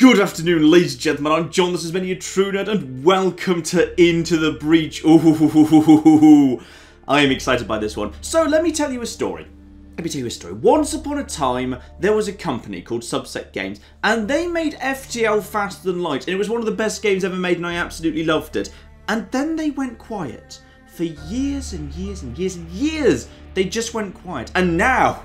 Good afternoon, ladies and gentlemen. I'm John. This is Many a True Nerd, and welcome to Into the Breach. Ooh, I am excited by this one. So let me tell you a story. Let me tell you a story. Once upon a time, there was a company called Subset Games, and they made FTL Faster Than Light, and it was one of the best games ever made, and I absolutely loved it. And then they went quiet. For years and years and years and years, they just went quiet. And now,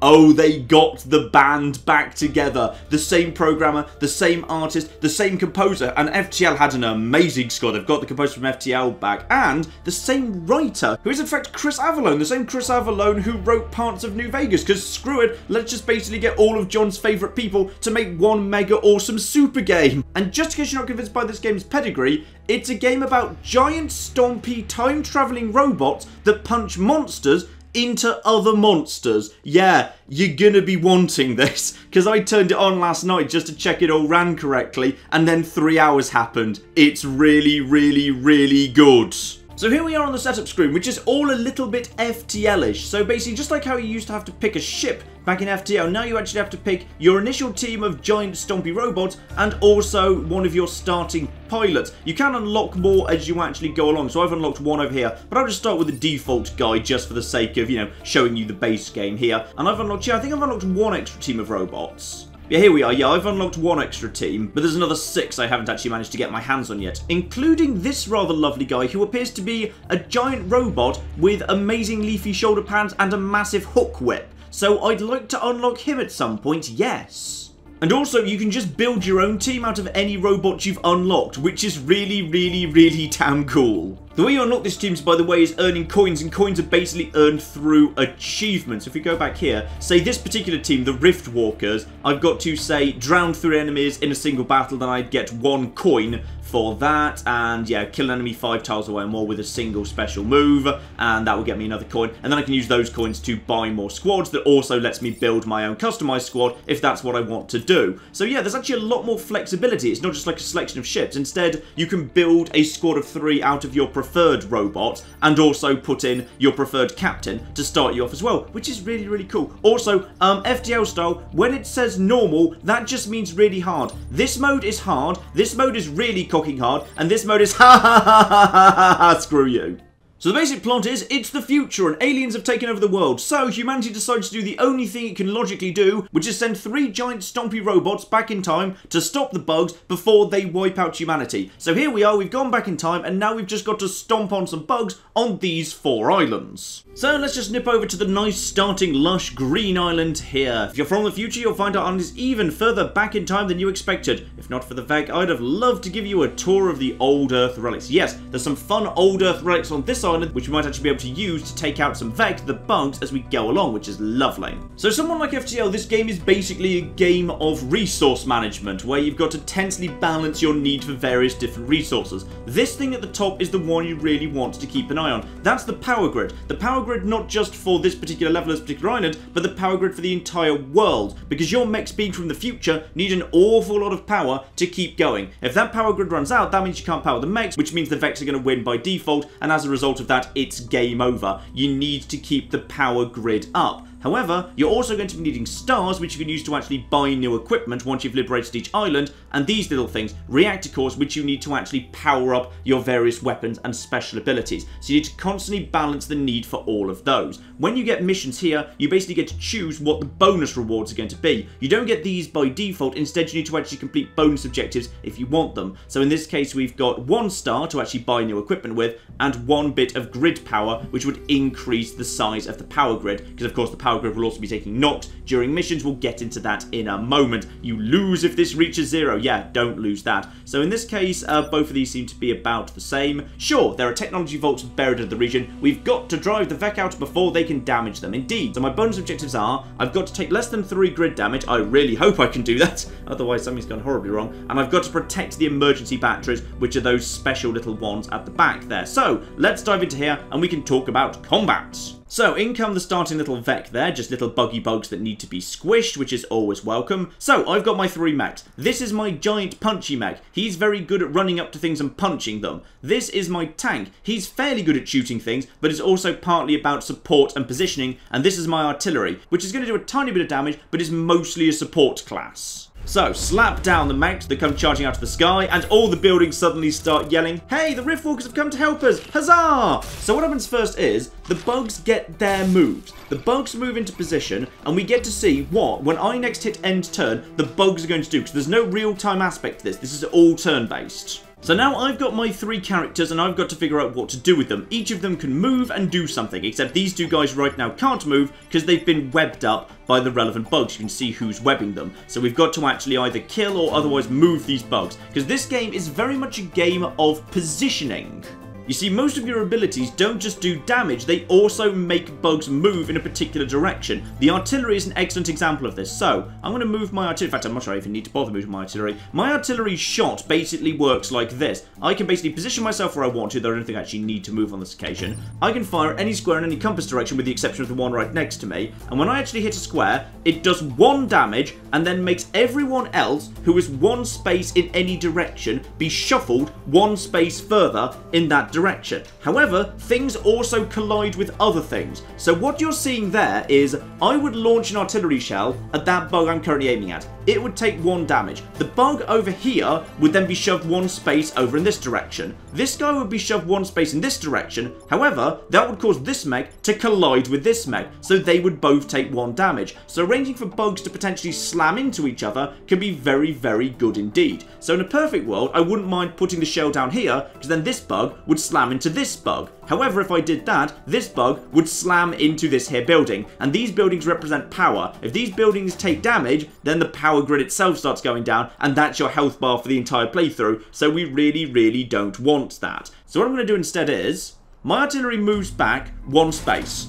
Oh, they got the band back together. The same programmer, the same artist, the same composer, and FTL had an amazing score. They've got the composer from FTL back, and the same writer, who is in fact Chris Avellone, the same Chris Avellone who wrote parts of New Vegas, because screw it, let's just basically get all of John's favourite people to make one mega awesome super game. And just in case you're not convinced by this game's pedigree, it's a game about giant stompy time-travelling robots that punch monsters into other monsters. Yeah, you're gonna be wanting this, because I turned it on last night just to check it all ran correctly, and then three hours happened. It's really, really, really good. So here we are on the setup screen, which is all a little bit FTL-ish. So basically, just like how you used to have to pick a ship back in FTL, now you actually have to pick your initial team of giant stompy robots and also one of your starting pilots. You can unlock more as you actually go along, so I've unlocked one over here, but I'll just start with the default guy just for the sake of, you know, showing you the base game here. And I've unlocked, yeah, I think I've unlocked one extra team of robots. Yeah, here we are. Yeah, I've unlocked one extra team, but there's another six I haven't actually managed to get my hands on yet, including this rather lovely guy who appears to be a giant robot with amazing leafy shoulder pads and a massive hook whip. So I'd like to unlock him at some point, yes. And also, you can just build your own team out of any robots you've unlocked, which is really, really, really damn cool. The way you unlock this team, by the way, is earning coins, and coins are basically earned through achievements. If we go back here, say this particular team, the Rift Walkers, I've got to, say, drown three enemies in a single battle, then I'd get one coin for that, and yeah, kill an enemy five tiles away or more with a single special move, and that will get me another coin, and then I can use those coins to buy more squads that also lets me build my own customized squad if that's what I want to do. So yeah, there's actually a lot more flexibility. It's not just like a selection of ships. Instead, you can build a squad of three out of your preferred robot, and also put in your preferred captain to start you off as well, which is really, really cool. Also, um, FTL style, when it says normal, that just means really hard. This mode is hard, this mode is really cocking hard, and this mode is ha ha ha ha ha ha ha screw you. So the basic plot is, it's the future and aliens have taken over the world, so humanity decides to do the only thing it can logically do, which is send three giant stompy robots back in time to stop the bugs before they wipe out humanity. So here we are, we've gone back in time, and now we've just got to stomp on some bugs on these four islands. So let's just nip over to the nice starting lush green island here. If you're from the future, you'll find our island is even further back in time than you expected. If not for the fact, I'd have loved to give you a tour of the old Earth relics. Yes, there's some fun old Earth relics on this which we might actually be able to use to take out some Vek, the bugs, as we go along, which is lovely. So someone like FTL, this game is basically a game of resource management, where you've got to tensely balance your need for various different resources. This thing at the top is the one you really want to keep an eye on. That's the power grid. The power grid not just for this particular level, this particular island, but the power grid for the entire world, because your mechs being from the future need an awful lot of power to keep going. If that power grid runs out, that means you can't power the mechs, which means the Veks are going to win by default, and as a result of that, it's game over. You need to keep the power grid up. However, you're also going to be needing stars, which you can use to actually buy new equipment once you've liberated each island, and these little things, reactor cores, which you need to actually power up your various weapons and special abilities. So you need to constantly balance the need for all of those. When you get missions here, you basically get to choose what the bonus rewards are going to be. You don't get these by default, instead you need to actually complete bonus objectives if you want them. So in this case, we've got one star to actually buy new equipment with, and one bit of grid power, which would increase the size of the power grid, because of course the power grid will also be taking knocks during missions. We'll get into that in a moment. You lose if this reaches zero. Yeah, don't lose that. So in this case, uh, both of these seem to be about the same. Sure, there are technology vaults buried in the region. We've got to drive the Vek out before they can damage them. Indeed. So my bonus objectives are, I've got to take less than three grid damage. I really hope I can do that. Otherwise, something's gone horribly wrong. And I've got to protect the emergency batteries, which are those special little ones at the back there. So let's dive into here and we can talk about combats. So, in come the starting little Vek there, just little buggy bugs that need to be squished, which is always welcome. So, I've got my three mechs. This is my giant punchy mech. He's very good at running up to things and punching them. This is my tank. He's fairly good at shooting things, but it's also partly about support and positioning, and this is my artillery, which is going to do a tiny bit of damage, but is mostly a support class. So, slap down the mechs that come charging out of the sky, and all the buildings suddenly start yelling, Hey, the Riftwalkers have come to help us! Huzzah! So what happens first is, the bugs get their moves. The bugs move into position, and we get to see what, when I next hit end turn, the bugs are going to do, because there's no real-time aspect to this. This is all turn-based. So now I've got my three characters and I've got to figure out what to do with them. Each of them can move and do something, except these two guys right now can't move because they've been webbed up by the relevant bugs. You can see who's webbing them. So we've got to actually either kill or otherwise move these bugs, because this game is very much a game of positioning. You see, most of your abilities don't just do damage, they also make bugs move in a particular direction. The artillery is an excellent example of this. So, I'm going to move my artillery. In fact, I'm not sure I even need to bother moving my artillery. My artillery shot basically works like this. I can basically position myself where I want to, though I don't think I actually need to move on this occasion. I can fire any square in any compass direction with the exception of the one right next to me. And when I actually hit a square, it does one damage and then makes everyone else who is one space in any direction be shuffled one space further in that direction direction. However, things also collide with other things. So what you're seeing there is I would launch an artillery shell at that bug I'm currently aiming at. It would take one damage. The bug over here would then be shoved one space over in this direction. This guy would be shoved one space in this direction. However, that would cause this mech to collide with this mech, so they would both take one damage. So arranging for bugs to potentially slam into each other can be very, very good indeed. So in a perfect world, I wouldn't mind putting the shell down here, because then this bug would slam into this bug. However, if I did that, this bug would slam into this here building, and these buildings represent power. If these buildings take damage, then the power grid itself starts going down, and that's your health bar for the entire playthrough, so we really, really don't want that. So what I'm going to do instead is, my artillery moves back one space.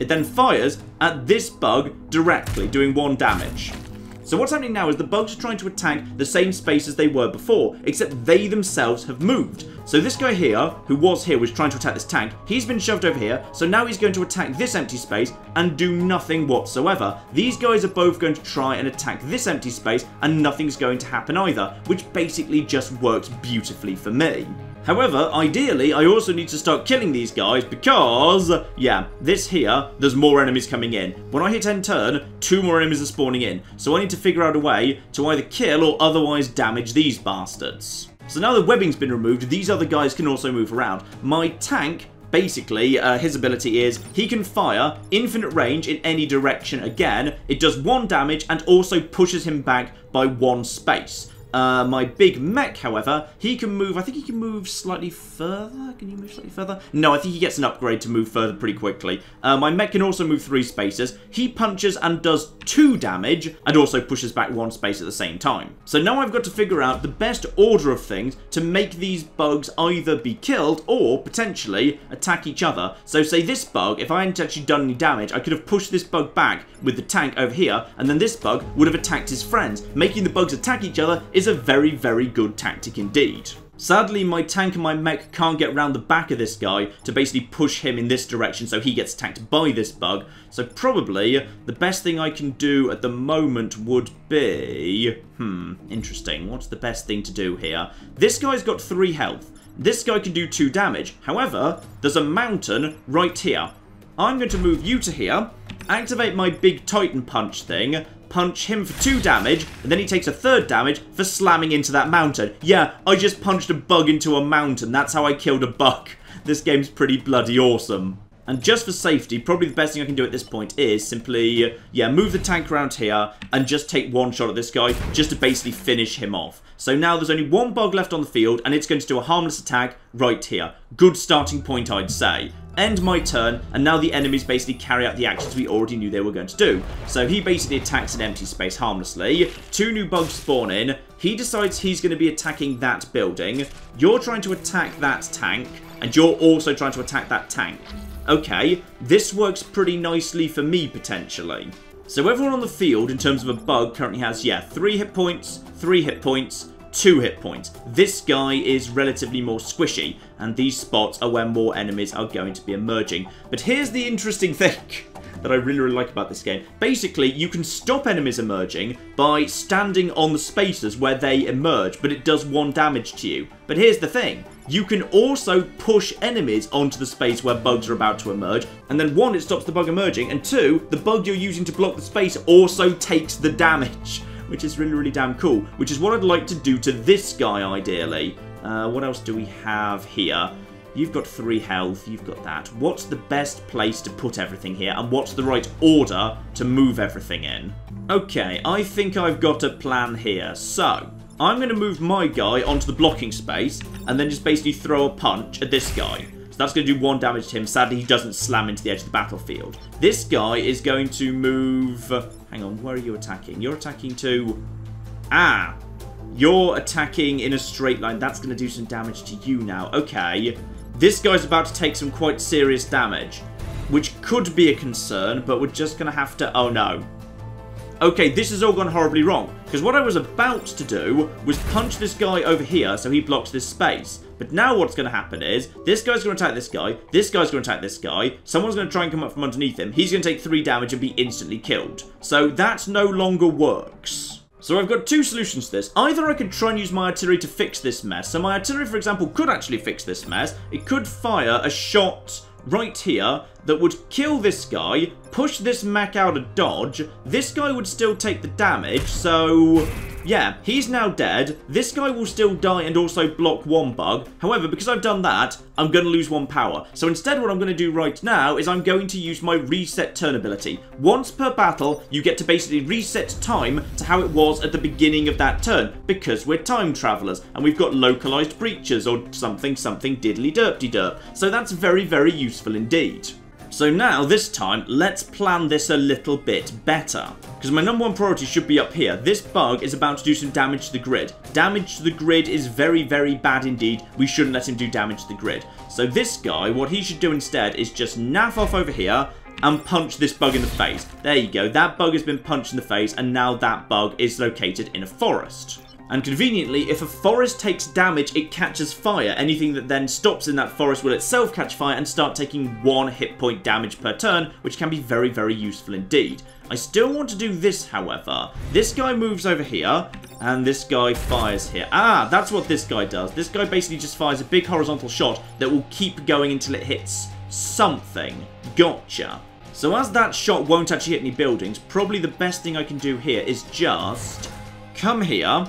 It then fires at this bug directly, doing one damage. So what's happening now is the bugs are trying to attack the same space as they were before, except they themselves have moved. So this guy here, who was here, was trying to attack this tank. He's been shoved over here, so now he's going to attack this empty space and do nothing whatsoever. These guys are both going to try and attack this empty space, and nothing's going to happen either, which basically just works beautifully for me. However, ideally, I also need to start killing these guys because, yeah, this here, there's more enemies coming in. When I hit end turn, two more enemies are spawning in, so I need to figure out a way to either kill or otherwise damage these bastards. So now the webbing's been removed, these other guys can also move around. My tank basically, uh, his ability is he can fire infinite range in any direction again. It does one damage and also pushes him back by one space. Uh, my big mech, however, he can move, I think he can move slightly further. Can you move slightly further? No, I think he gets an upgrade to move further pretty quickly. Uh, my mech can also move three spaces. He punches and does two damage, and also pushes back one space at the same time. So now I've got to figure out the best order of things to make these bugs either be killed or potentially attack each other. So say this bug, if I hadn't actually done any damage, I could have pushed this bug back with the tank over here, and then this bug would have attacked his friends. Making the bugs attack each other is a very, very good tactic indeed. Sadly, my tank and my mech can't get around the back of this guy to basically push him in this direction so he gets attacked by this bug. So probably the best thing I can do at the moment would be... Hmm, interesting. What's the best thing to do here? This guy's got 3 health. This guy can do 2 damage. However, there's a mountain right here. I'm going to move you to here, activate my big Titan Punch thing, punch him for 2 damage, and then he takes a third damage for slamming into that mountain. Yeah, I just punched a bug into a mountain. That's how I killed a buck. This game's pretty bloody awesome. And just for safety, probably the best thing I can do at this point is simply, uh, yeah, move the tank around here and just take one shot at this guy just to basically finish him off. So now there's only one bug left on the field and it's going to do a harmless attack right here. Good starting point, I'd say end my turn, and now the enemies basically carry out the actions we already knew they were going to do. So he basically attacks an empty space harmlessly, two new bugs spawn in, he decides he's going to be attacking that building, you're trying to attack that tank, and you're also trying to attack that tank. Okay, this works pretty nicely for me, potentially. So everyone on the field, in terms of a bug, currently has, yeah, 3 hit points, 3 hit points, two hit points. This guy is relatively more squishy, and these spots are where more enemies are going to be emerging. But here's the interesting thing that I really, really like about this game. Basically, you can stop enemies emerging by standing on the spaces where they emerge, but it does one damage to you. But here's the thing. You can also push enemies onto the space where bugs are about to emerge, and then one, it stops the bug emerging, and two, the bug you're using to block the space also takes the damage which is really, really damn cool. Which is what I'd like to do to this guy, ideally. Uh, what else do we have here? You've got three health, you've got that. What's the best place to put everything here, and what's the right order to move everything in? Okay, I think I've got a plan here. So, I'm going to move my guy onto the blocking space, and then just basically throw a punch at this guy. That's going to do one damage to him. Sadly, he doesn't slam into the edge of the battlefield. This guy is going to move... Hang on, where are you attacking? You're attacking to... Ah! You're attacking in a straight line. That's going to do some damage to you now. Okay. This guy's about to take some quite serious damage, which could be a concern, but we're just going to have to... Oh, no. Okay, this has all gone horribly wrong, because what I was about to do was punch this guy over here so he blocks this space. But now what's going to happen is, this guy's going to attack this guy, this guy's going to attack this guy, someone's going to try and come up from underneath him, he's going to take 3 damage and be instantly killed. So that no longer works. So I've got two solutions to this. Either I could try and use my artillery to fix this mess. So my artillery, for example, could actually fix this mess. It could fire a shot right here that would kill this guy, push this mech out of dodge. This guy would still take the damage, so yeah, he's now dead. This guy will still die and also block one bug. However, because I've done that, I'm going to lose one power. So instead what I'm going to do right now is I'm going to use my reset turn ability. Once per battle, you get to basically reset time to how it was at the beginning of that turn, because we're time travelers, and we've got localized breaches or something something diddly derpty derp. So that's very, very useful indeed. So now, this time, let's plan this a little bit better. Because my number one priority should be up here. This bug is about to do some damage to the grid. Damage to the grid is very, very bad indeed. We shouldn't let him do damage to the grid. So this guy, what he should do instead is just naff off over here and punch this bug in the face. There you go. That bug has been punched in the face, and now that bug is located in a forest. And conveniently, if a forest takes damage, it catches fire. Anything that then stops in that forest will itself catch fire and start taking one hit point damage per turn, which can be very, very useful indeed. I still want to do this, however. This guy moves over here, and this guy fires here. Ah, that's what this guy does. This guy basically just fires a big horizontal shot that will keep going until it hits something. Gotcha. So as that shot won't actually hit any buildings, probably the best thing I can do here is just come here,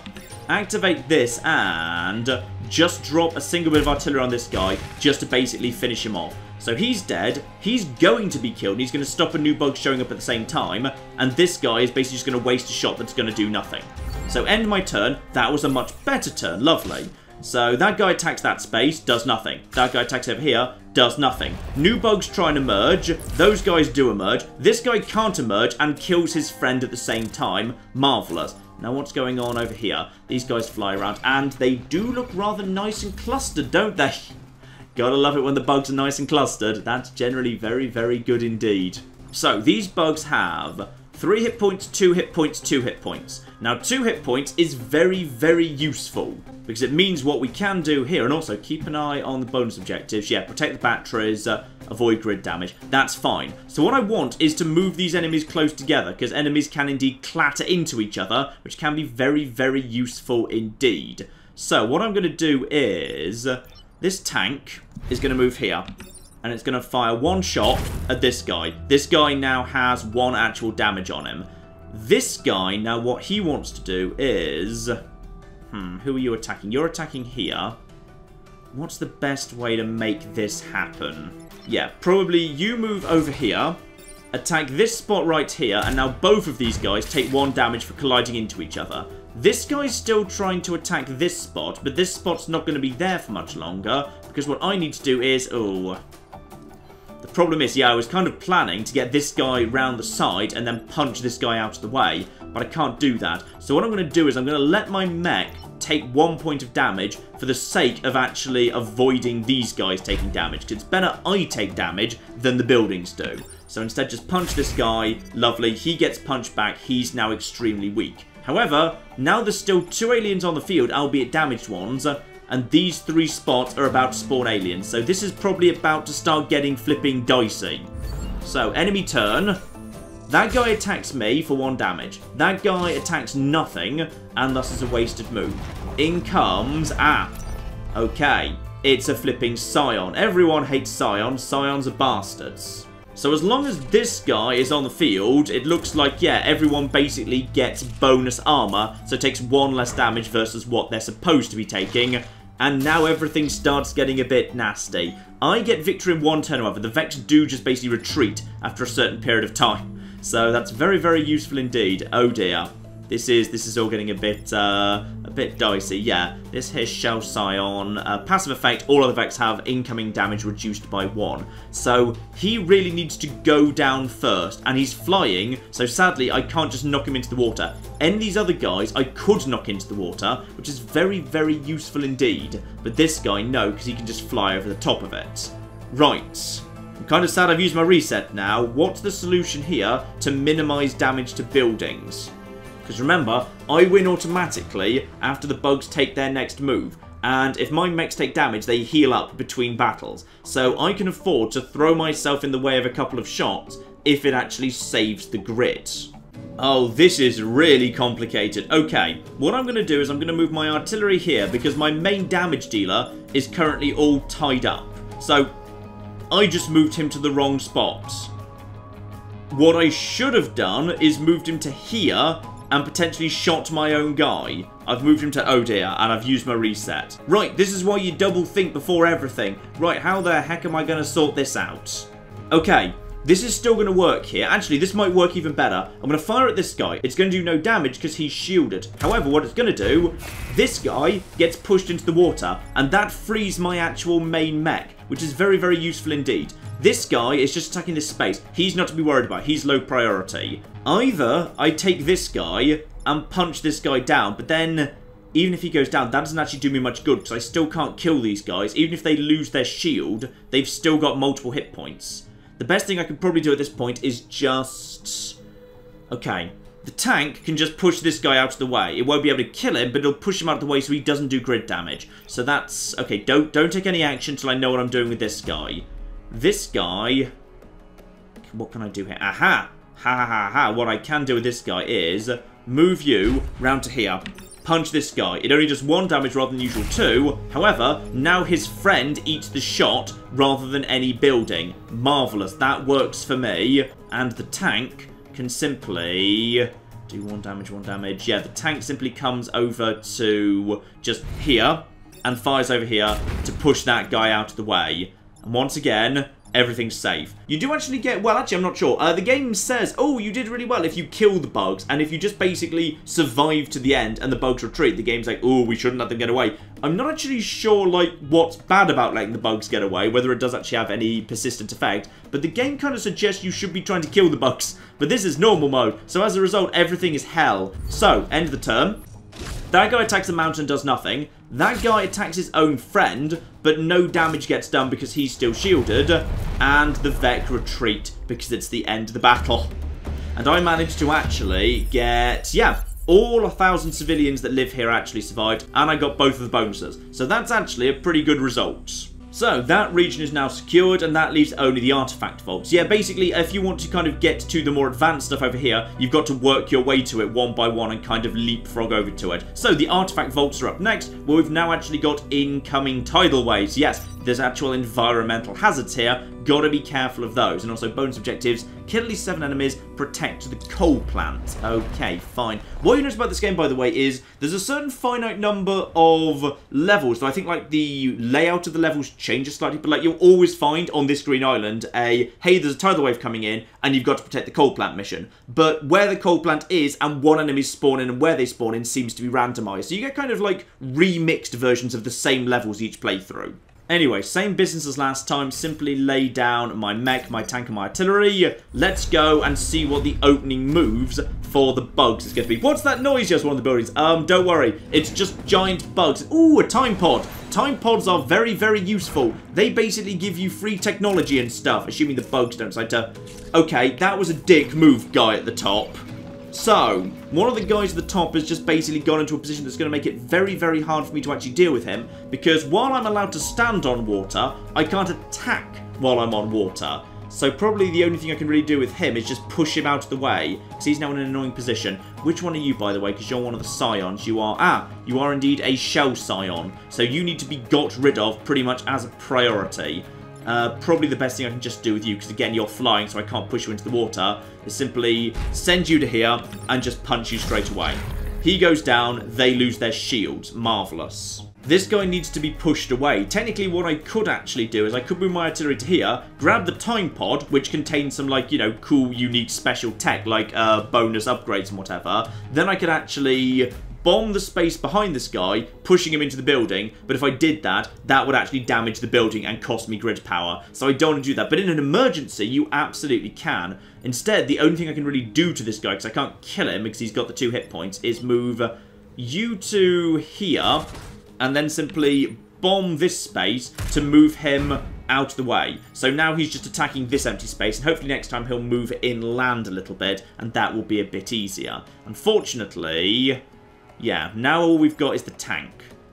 activate this, and just drop a single bit of artillery on this guy just to basically finish him off. So he's dead, he's going to be killed, he's going to stop a new bug showing up at the same time, and this guy is basically just going to waste a shot that's going to do nothing. So end my turn, that was a much better turn, lovely. So that guy attacks that space, does nothing. That guy attacks over here, does nothing. New bugs try and emerge, those guys do emerge. This guy can't emerge and kills his friend at the same time, marvellous. Now what's going on over here? These guys fly around, and they do look rather nice and clustered, don't they? Gotta love it when the bugs are nice and clustered. That's generally very, very good indeed. So, these bugs have 3 hit points, 2 hit points, 2 hit points. Now, 2 hit points is very, very useful, because it means what we can do here, and also keep an eye on the bonus objectives. Yeah, protect the batteries, uh, avoid grid damage. That's fine. So what I want is to move these enemies close together, because enemies can indeed clatter into each other, which can be very, very useful indeed. So what I'm going to do is... Uh, this tank is going to move here and it's going to fire one shot at this guy. This guy now has one actual damage on him. This guy, now what he wants to do is... Hmm, who are you attacking? You're attacking here. What's the best way to make this happen? Yeah, probably you move over here, attack this spot right here, and now both of these guys take one damage for colliding into each other. This guy's still trying to attack this spot, but this spot's not going to be there for much longer, because what I need to do is... Oh, the Problem is, yeah, I was kind of planning to get this guy round the side and then punch this guy out of the way, but I can't do that. So what I'm going to do is I'm going to let my mech take one point of damage for the sake of actually avoiding these guys taking damage. Because it's better I take damage than the buildings do. So instead just punch this guy, lovely, he gets punched back, he's now extremely weak. However, now there's still two aliens on the field, albeit damaged ones, and these three spots are about to spawn aliens. So this is probably about to start getting flipping dicey. So, enemy turn. That guy attacks me for one damage. That guy attacks nothing, and thus is a wasted move. In comes... Ah. Okay. It's a flipping Psion. Everyone hates Psions. Psions are bastards. So as long as this guy is on the field, it looks like, yeah, everyone basically gets bonus armor, so takes one less damage versus what they're supposed to be taking. And now everything starts getting a bit nasty. I get victory in one turn, however. The Veks do just basically retreat after a certain period of time. So that's very, very useful indeed. Oh dear. This is this is all getting a bit uh, a bit dicey. Yeah, this here Shell Psion uh, passive effect. All other Veks have incoming damage reduced by one. So he really needs to go down first, and he's flying. So sadly, I can't just knock him into the water. Of these other guys, I could knock into the water, which is very very useful indeed. But this guy, no, because he can just fly over the top of it. Right. I'm kind of sad I've used my reset now. What's the solution here to minimise damage to buildings? Because remember, I win automatically after the bugs take their next move. And if my mechs take damage, they heal up between battles. So I can afford to throw myself in the way of a couple of shots if it actually saves the grid. Oh, this is really complicated. Okay, what I'm going to do is I'm going to move my artillery here because my main damage dealer is currently all tied up. So, I just moved him to the wrong spot. What I should have done is moved him to here and potentially shot my own guy. I've moved him to oh dear, and I've used my reset. Right, this is why you double think before everything. Right, how the heck am I going to sort this out? Okay, this is still going to work here. Actually, this might work even better. I'm going to fire at this guy. It's going to do no damage because he's shielded. However, what it's going to do, this guy gets pushed into the water, and that frees my actual main mech, which is very, very useful indeed. This guy is just attacking this space. He's not to be worried about. He's low priority. Either I take this guy and punch this guy down, but then even if he goes down, that doesn't actually do me much good because I still can't kill these guys. Even if they lose their shield, they've still got multiple hit points. The best thing I could probably do at this point is just... Okay. The tank can just push this guy out of the way. It won't be able to kill him, but it'll push him out of the way so he doesn't do grid damage. So that's... Okay, don't, don't take any action until I know what I'm doing with this guy. This guy... What can I do here? Aha! Ha ha ha ha. What I can do with this guy is move you round to here. Punch this guy. It only does one damage rather than usual two. However, now his friend eats the shot rather than any building. Marvellous. That works for me. And the tank can simply do one damage, one damage. Yeah, the tank simply comes over to just here and fires over here to push that guy out of the way. And once again, everything's safe. You do actually get, well actually I'm not sure, uh, the game says, oh you did really well if you kill the bugs, and if you just basically survive to the end and the bugs retreat, the game's like, oh we shouldn't let them get away. I'm not actually sure like what's bad about letting the bugs get away, whether it does actually have any persistent effect, but the game kind of suggests you should be trying to kill the bugs, but this is normal mode, so as a result everything is hell. So, end of the turn, that guy attacks the mountain does nothing. That guy attacks his own friend, but no damage gets done because he's still shielded. And the Vek retreat because it's the end of the battle. And I managed to actually get, yeah, all a thousand civilians that live here actually survived, and I got both of the bonuses. So that's actually a pretty good result. So, that region is now secured, and that leaves only the artifact vaults. Yeah, basically, if you want to kind of get to the more advanced stuff over here, you've got to work your way to it one by one and kind of leapfrog over to it. So, the artifact vaults are up next, where we've now actually got incoming tidal waves. Yes, there's actual environmental hazards here, gotta be careful of those. And also bonus objectives, kill at least seven enemies, protect the coal plant. Okay, fine. What you notice about this game, by the way, is there's a certain finite number of levels. So I think like the layout of the levels changes slightly, but like you'll always find on this green island a, hey, there's a tidal wave coming in, and you've got to protect the coal plant mission. But where the coal plant is and what enemies spawn in and where they spawn in seems to be randomized. So you get kind of like remixed versions of the same levels each playthrough. Anyway, same business as last time, simply lay down my mech, my tank and my artillery. Let's go and see what the opening moves for the bugs is going to be. What's that noise just one of the buildings? Um, don't worry, it's just giant bugs. Ooh, a time pod. Time pods are very, very useful. They basically give you free technology and stuff, assuming the bugs don't decide to... Okay, that was a dick move, guy at the top. So, one of the guys at the top has just basically gone into a position that's going to make it very, very hard for me to actually deal with him, because while I'm allowed to stand on water, I can't attack while I'm on water. So probably the only thing I can really do with him is just push him out of the way, because he's now in an annoying position. Which one are you, by the way, because you're one of the Psions? You are, ah, you are indeed a Shell Psion, so you need to be got rid of pretty much as a priority. Uh, probably the best thing I can just do with you, because again, you're flying, so I can't push you into the water, is simply send you to here and just punch you straight away. He goes down, they lose their shields. Marvellous. This guy needs to be pushed away. Technically, what I could actually do is I could move my artillery to here, grab the time pod, which contains some, like, you know, cool, unique, special tech, like uh, bonus upgrades and whatever. Then I could actually bomb the space behind this guy, pushing him into the building, but if I did that, that would actually damage the building and cost me grid power, so I don't want to do that. But in an emergency, you absolutely can. Instead, the only thing I can really do to this guy, because I can't kill him because he's got the two hit points, is move you to here, and then simply bomb this space to move him out of the way. So now he's just attacking this empty space, and hopefully next time he'll move inland a little bit, and that will be a bit easier. Unfortunately, yeah, now all we've got is the tank.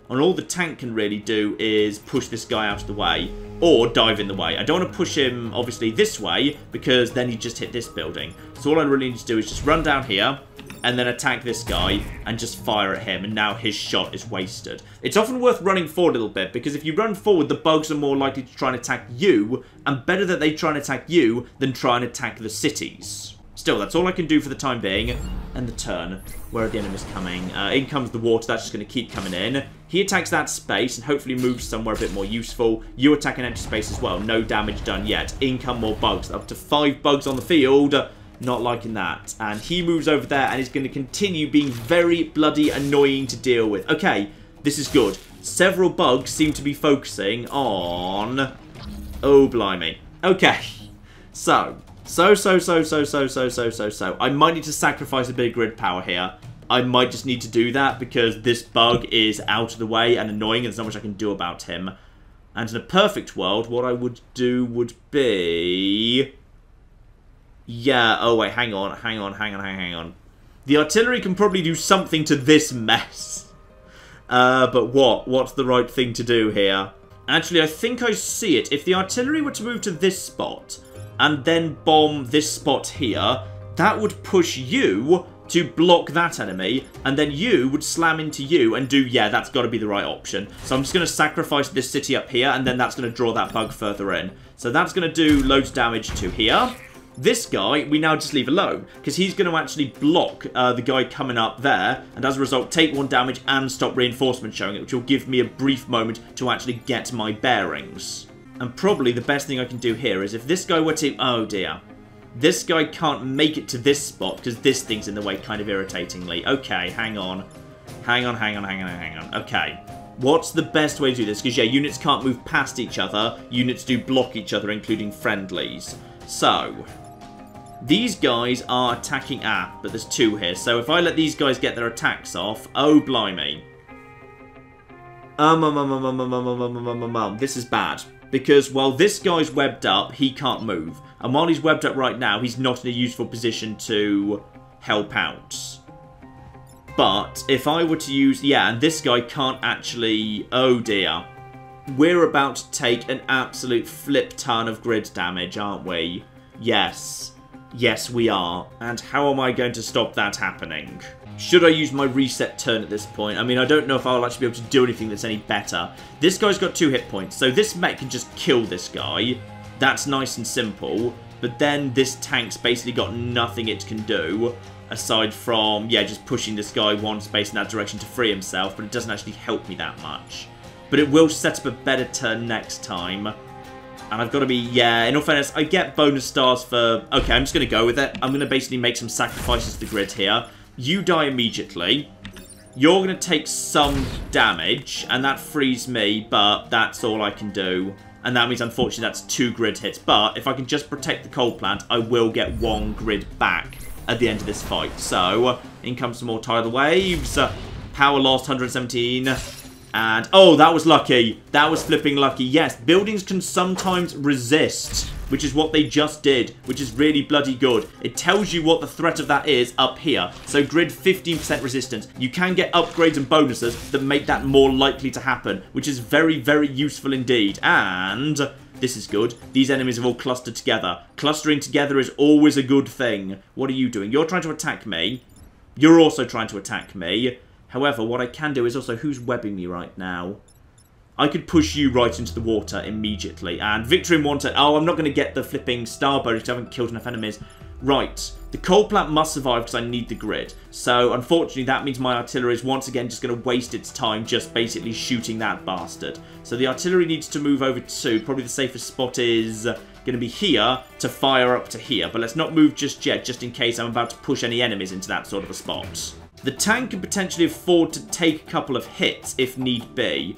And all the tank can really do is push this guy out of the way, or dive in the way. I don't want to push him, obviously, this way, because then he just hit this building. So all I really need to do is just run down here, and then attack this guy, and just fire at him, and now his shot is wasted. It's often worth running forward a little bit, because if you run forward, the bugs are more likely to try and attack you, and better that they try and attack you than try and attack the cities. Still, that's all I can do for the time being. And the turn. Where are the enemies coming? Uh, in comes the water. That's just going to keep coming in. He attacks that space and hopefully moves somewhere a bit more useful. You attack an empty space as well. No damage done yet. In come more bugs. Up to five bugs on the field. Not liking that. And he moves over there and is going to continue being very bloody annoying to deal with. Okay, this is good. Several bugs seem to be focusing on... Oh, blimey. Okay. So, so, so, so, so, so, so, so, so, so. I might need to sacrifice a bit of grid power here. I might just need to do that because this bug is out of the way and annoying and there's not much I can do about him. And in a perfect world, what I would do would be... Yeah, oh wait, hang on, hang on, hang on, hang on. The artillery can probably do something to this mess. Uh, but what? What's the right thing to do here? Actually, I think I see it. If the artillery were to move to this spot, and then bomb this spot here, that would push you to block that enemy, and then you would slam into you and do, yeah, that's got to be the right option. So I'm just going to sacrifice this city up here, and then that's going to draw that bug further in. So that's going to do loads of damage to here. This guy, we now just leave alone, because he's going to actually block uh, the guy coming up there, and as a result, take one damage and stop reinforcement showing it, which will give me a brief moment to actually get my bearings. And probably the best thing I can do here is if this guy were to... Oh, dear. This guy can't make it to this spot because this thing's in the way kind of irritatingly. Okay, hang on. Hang on, hang on, hang on, hang on. Okay. What's the best way to do this? Because, yeah, units can't move past each other. Units do block each other, including friendlies. So, these guys are attacking... Ah, but there's two here. So if I let these guys get their attacks off... Oh, blimey. Um, um, um, um, um, um, um, um, um, um, um, um. This is bad because while this guy's webbed up, he can't move. And while he's webbed up right now, he's not in a useful position to help out. But if I were to use... Yeah, and this guy can't actually... Oh dear. We're about to take an absolute flip ton of grid damage, aren't we? Yes. Yes, we are. And how am I going to stop that happening? Should I use my reset turn at this point? I mean, I don't know if I'll actually be able to do anything that's any better. This guy's got two hit points, so this mech can just kill this guy. That's nice and simple. But then this tank's basically got nothing it can do aside from, yeah, just pushing this guy one space in that direction to free himself, but it doesn't actually help me that much. But it will set up a better turn next time. And I've got to be, yeah, in all fairness, I get bonus stars for... Okay, I'm just going to go with it. I'm going to basically make some sacrifices to the grid here. You die immediately. You're going to take some damage, and that frees me, but that's all I can do. And that means, unfortunately, that's two grid hits. But if I can just protect the coal plant, I will get one grid back at the end of this fight. So, in comes some more tidal waves. Power lost, 117. And, oh, that was lucky. That was flipping lucky. Yes, buildings can sometimes resist, which is what they just did, which is really bloody good. It tells you what the threat of that is up here. So grid 15% resistance. You can get upgrades and bonuses that make that more likely to happen, which is very, very useful indeed. And... This is good. These enemies have all clustered together. Clustering together is always a good thing. What are you doing? You're trying to attack me. You're also trying to attack me. However, what I can do is also, who's webbing me right now? I could push you right into the water immediately. And Victory in one turn. Oh, I'm not going to get the flipping star bonus because I haven't killed enough enemies. Right, the coal plant must survive because I need the grid. So, unfortunately, that means my artillery is once again just going to waste its time just basically shooting that bastard. So the artillery needs to move over to, probably the safest spot is going to be here to fire up to here. But let's not move just yet, just in case I'm about to push any enemies into that sort of a spot. The tank can potentially afford to take a couple of hits if need be.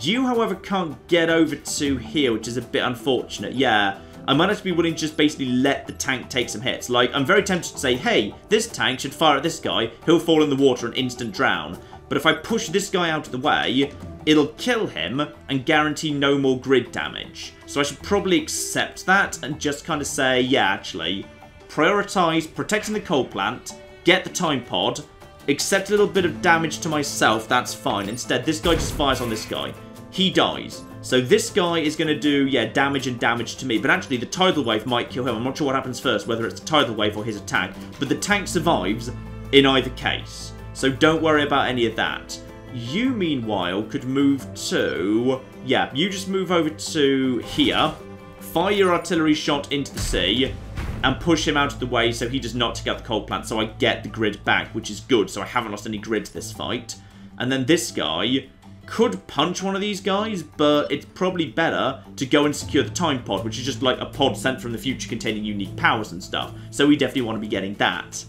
You, however, can't get over to here, which is a bit unfortunate. Yeah, I might have to be willing to just basically let the tank take some hits. Like, I'm very tempted to say, hey, this tank should fire at this guy, he'll fall in the water and instant drown. But if I push this guy out of the way, it'll kill him and guarantee no more grid damage. So I should probably accept that and just kind of say, yeah, actually, prioritize protecting the coal plant, get the time pod, accept a little bit of damage to myself, that's fine. Instead, this guy just fires on this guy. He dies. So this guy is going to do, yeah, damage and damage to me. But actually, the tidal wave might kill him. I'm not sure what happens first, whether it's the tidal wave or his attack. But the tank survives in either case. So don't worry about any of that. You, meanwhile, could move to... Yeah, you just move over to here. Fire your artillery shot into the sea. And push him out of the way so he does not take out the coal plant. So I get the grid back, which is good. So I haven't lost any grid this fight. And then this guy could punch one of these guys, but it's probably better to go and secure the time pod, which is just like a pod sent from the future containing unique powers and stuff. So we definitely want to be getting that.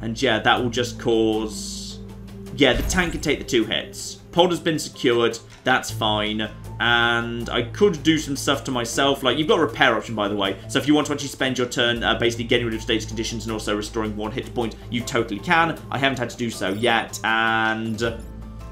And yeah, that will just cause... Yeah, the tank can take the two hits. Pod has been secured, that's fine. And I could do some stuff to myself, like, you've got a repair option, by the way. So if you want to actually spend your turn uh, basically getting rid of status conditions and also restoring one hit point, you totally can. I haven't had to do so yet, and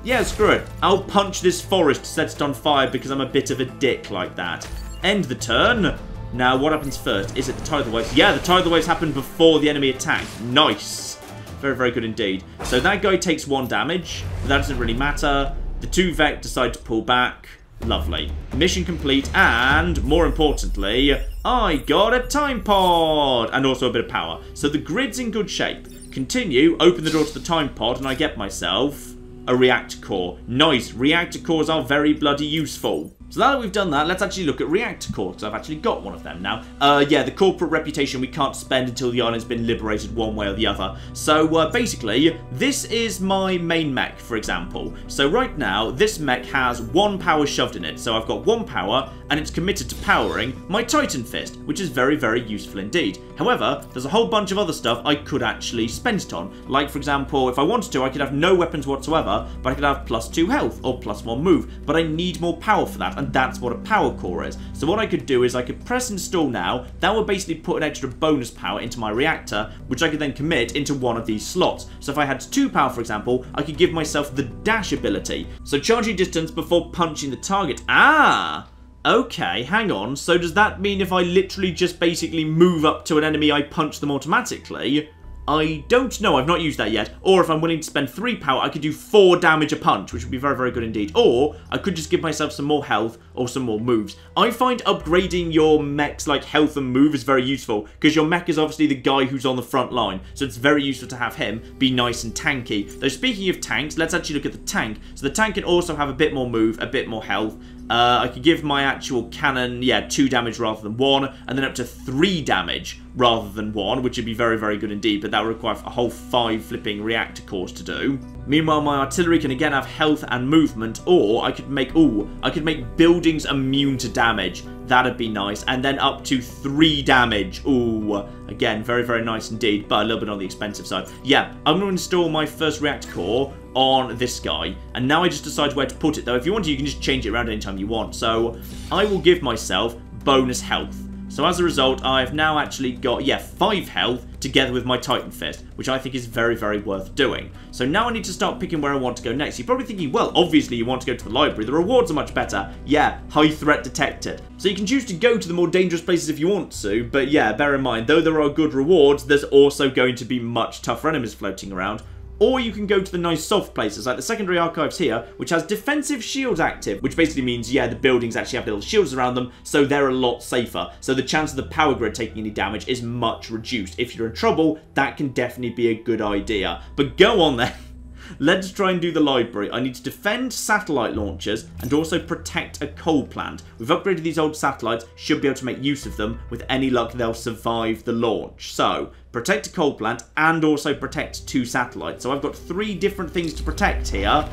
yeah, screw it. I'll punch this forest, set it on fire because I'm a bit of a dick like that. End the turn. Now, what happens first? Is it the tidal waves? Yeah, the tidal waves happen before the enemy attack. Nice. Very, very good indeed. So that guy takes one damage. That doesn't really matter. The two Vek decide to pull back. Lovely. Mission complete, and, more importantly, I got a time pod! And also a bit of power. So the grid's in good shape. Continue, open the door to the time pod, and I get myself a reactor core. Nice, reactor cores are very bloody useful. So now that we've done that, let's actually look at reactor cores, because I've actually got one of them now. Uh, yeah, the corporate reputation we can't spend until the island's been liberated one way or the other. So uh, basically, this is my main mech, for example. So right now, this mech has one power shoved in it. So I've got one power, and it's committed to powering my Titan Fist, which is very, very useful indeed. However, there's a whole bunch of other stuff I could actually spend it on. Like, for example, if I wanted to, I could have no weapons whatsoever, but I could have plus 2 health, or plus 1 move. But I need more power for that, and that's what a power core is. So what I could do is I could press install now, that would basically put an extra bonus power into my reactor, which I could then commit into one of these slots. So if I had 2 power, for example, I could give myself the dash ability. So charging distance before punching the target. Ah! Okay, hang on. So does that mean if I literally just basically move up to an enemy, I punch them automatically? I don't know, I've not used that yet. Or if I'm willing to spend 3 power, I could do 4 damage a punch, which would be very, very good indeed. Or, I could just give myself some more health or some more moves. I find upgrading your mech's like health and move is very useful, because your mech is obviously the guy who's on the front line, so it's very useful to have him be nice and tanky. Though speaking of tanks, let's actually look at the tank. So the tank can also have a bit more move, a bit more health, uh, I could give my actual cannon, yeah, 2 damage rather than 1, and then up to 3 damage rather than 1, which would be very, very good indeed, but that would require a whole 5 flipping reactor cores to do. Meanwhile, my artillery can again have health and movement, or I could make, ooh, I could make buildings immune to damage. That'd be nice. And then up to 3 damage. Ooh, again, very, very nice indeed, but a little bit on the expensive side. Yeah, I'm going to install my first reactor core on this guy. And now I just decide where to put it, though. If you want to, you can just change it around anytime you want. So I will give myself bonus health. So as a result, I've now actually got, yeah, 5 health together with my Titan Fist, which I think is very, very worth doing. So now I need to start picking where I want to go next. You're probably thinking, well, obviously you want to go to the library. The rewards are much better. Yeah, high threat detected. So you can choose to go to the more dangerous places if you want to, but yeah, bear in mind, though there are good rewards, there's also going to be much tougher enemies floating around, or you can go to the nice soft places, like the secondary archives here, which has defensive shields active, which basically means, yeah, the buildings actually have little shields around them, so they're a lot safer. So the chance of the power grid taking any damage is much reduced. If you're in trouble, that can definitely be a good idea. But go on then. Let's try and do the library. I need to defend satellite launchers and also protect a coal plant. We've upgraded these old satellites, should be able to make use of them. With any luck, they'll survive the launch. So, protect a coal plant and also protect two satellites. So I've got three different things to protect here.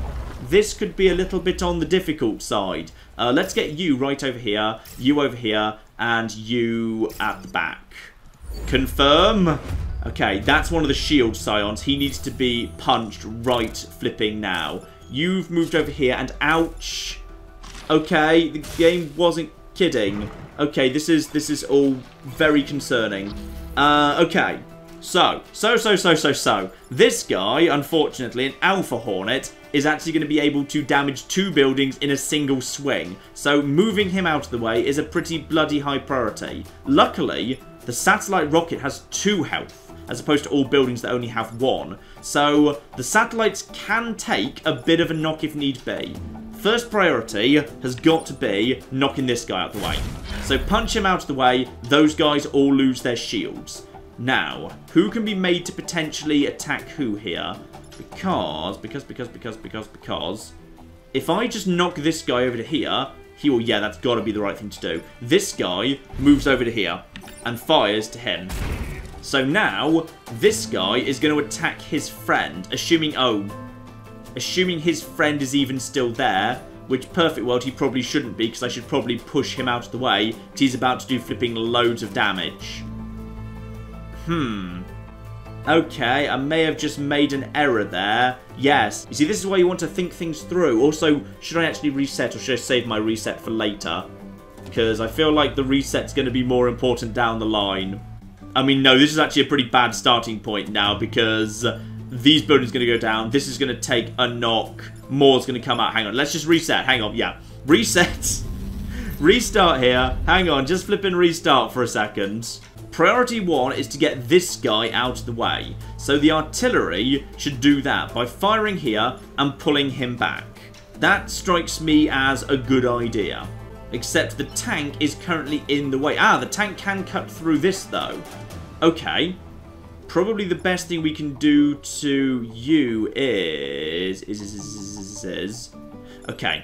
This could be a little bit on the difficult side. Uh, let's get you right over here, you over here, and you at the back. Confirm. Okay, that's one of the shield psions. He needs to be punched right flipping now. You've moved over here and ouch. Okay, the game wasn't kidding. Okay, this is this is all very concerning. Uh, okay. So, so, so, so, so, so. This guy, unfortunately, an Alpha Hornet, is actually going to be able to damage two buildings in a single swing. So moving him out of the way is a pretty bloody high priority. Luckily, the satellite rocket has two health as opposed to all buildings that only have one. So the satellites can take a bit of a knock if need be. First priority has got to be knocking this guy out of the way. So punch him out of the way, those guys all lose their shields. Now, who can be made to potentially attack who here? Because, because, because, because, because, because... If I just knock this guy over to here, he will, yeah, that's got to be the right thing to do. This guy moves over to here and fires to him. So now, this guy is going to attack his friend, assuming, oh, assuming his friend is even still there, which perfect world he probably shouldn't be, because I should probably push him out of the way, because he's about to do flipping loads of damage. Hmm. Okay, I may have just made an error there. Yes. You see, this is why you want to think things through. Also, should I actually reset or should I save my reset for later? Because I feel like the reset's going to be more important down the line. I mean, no, this is actually a pretty bad starting point now because these buildings going to go down. This is going to take a knock. More's going to come out. Hang on. Let's just reset. Hang on. Yeah. Reset. Restart here. Hang on. Just flip and restart for a second. Priority one is to get this guy out of the way. So the artillery should do that by firing here and pulling him back. That strikes me as a good idea. Except the tank is currently in the way. Ah, the tank can cut through this though. Okay. Probably the best thing we can do to you is... is, is, is, is okay.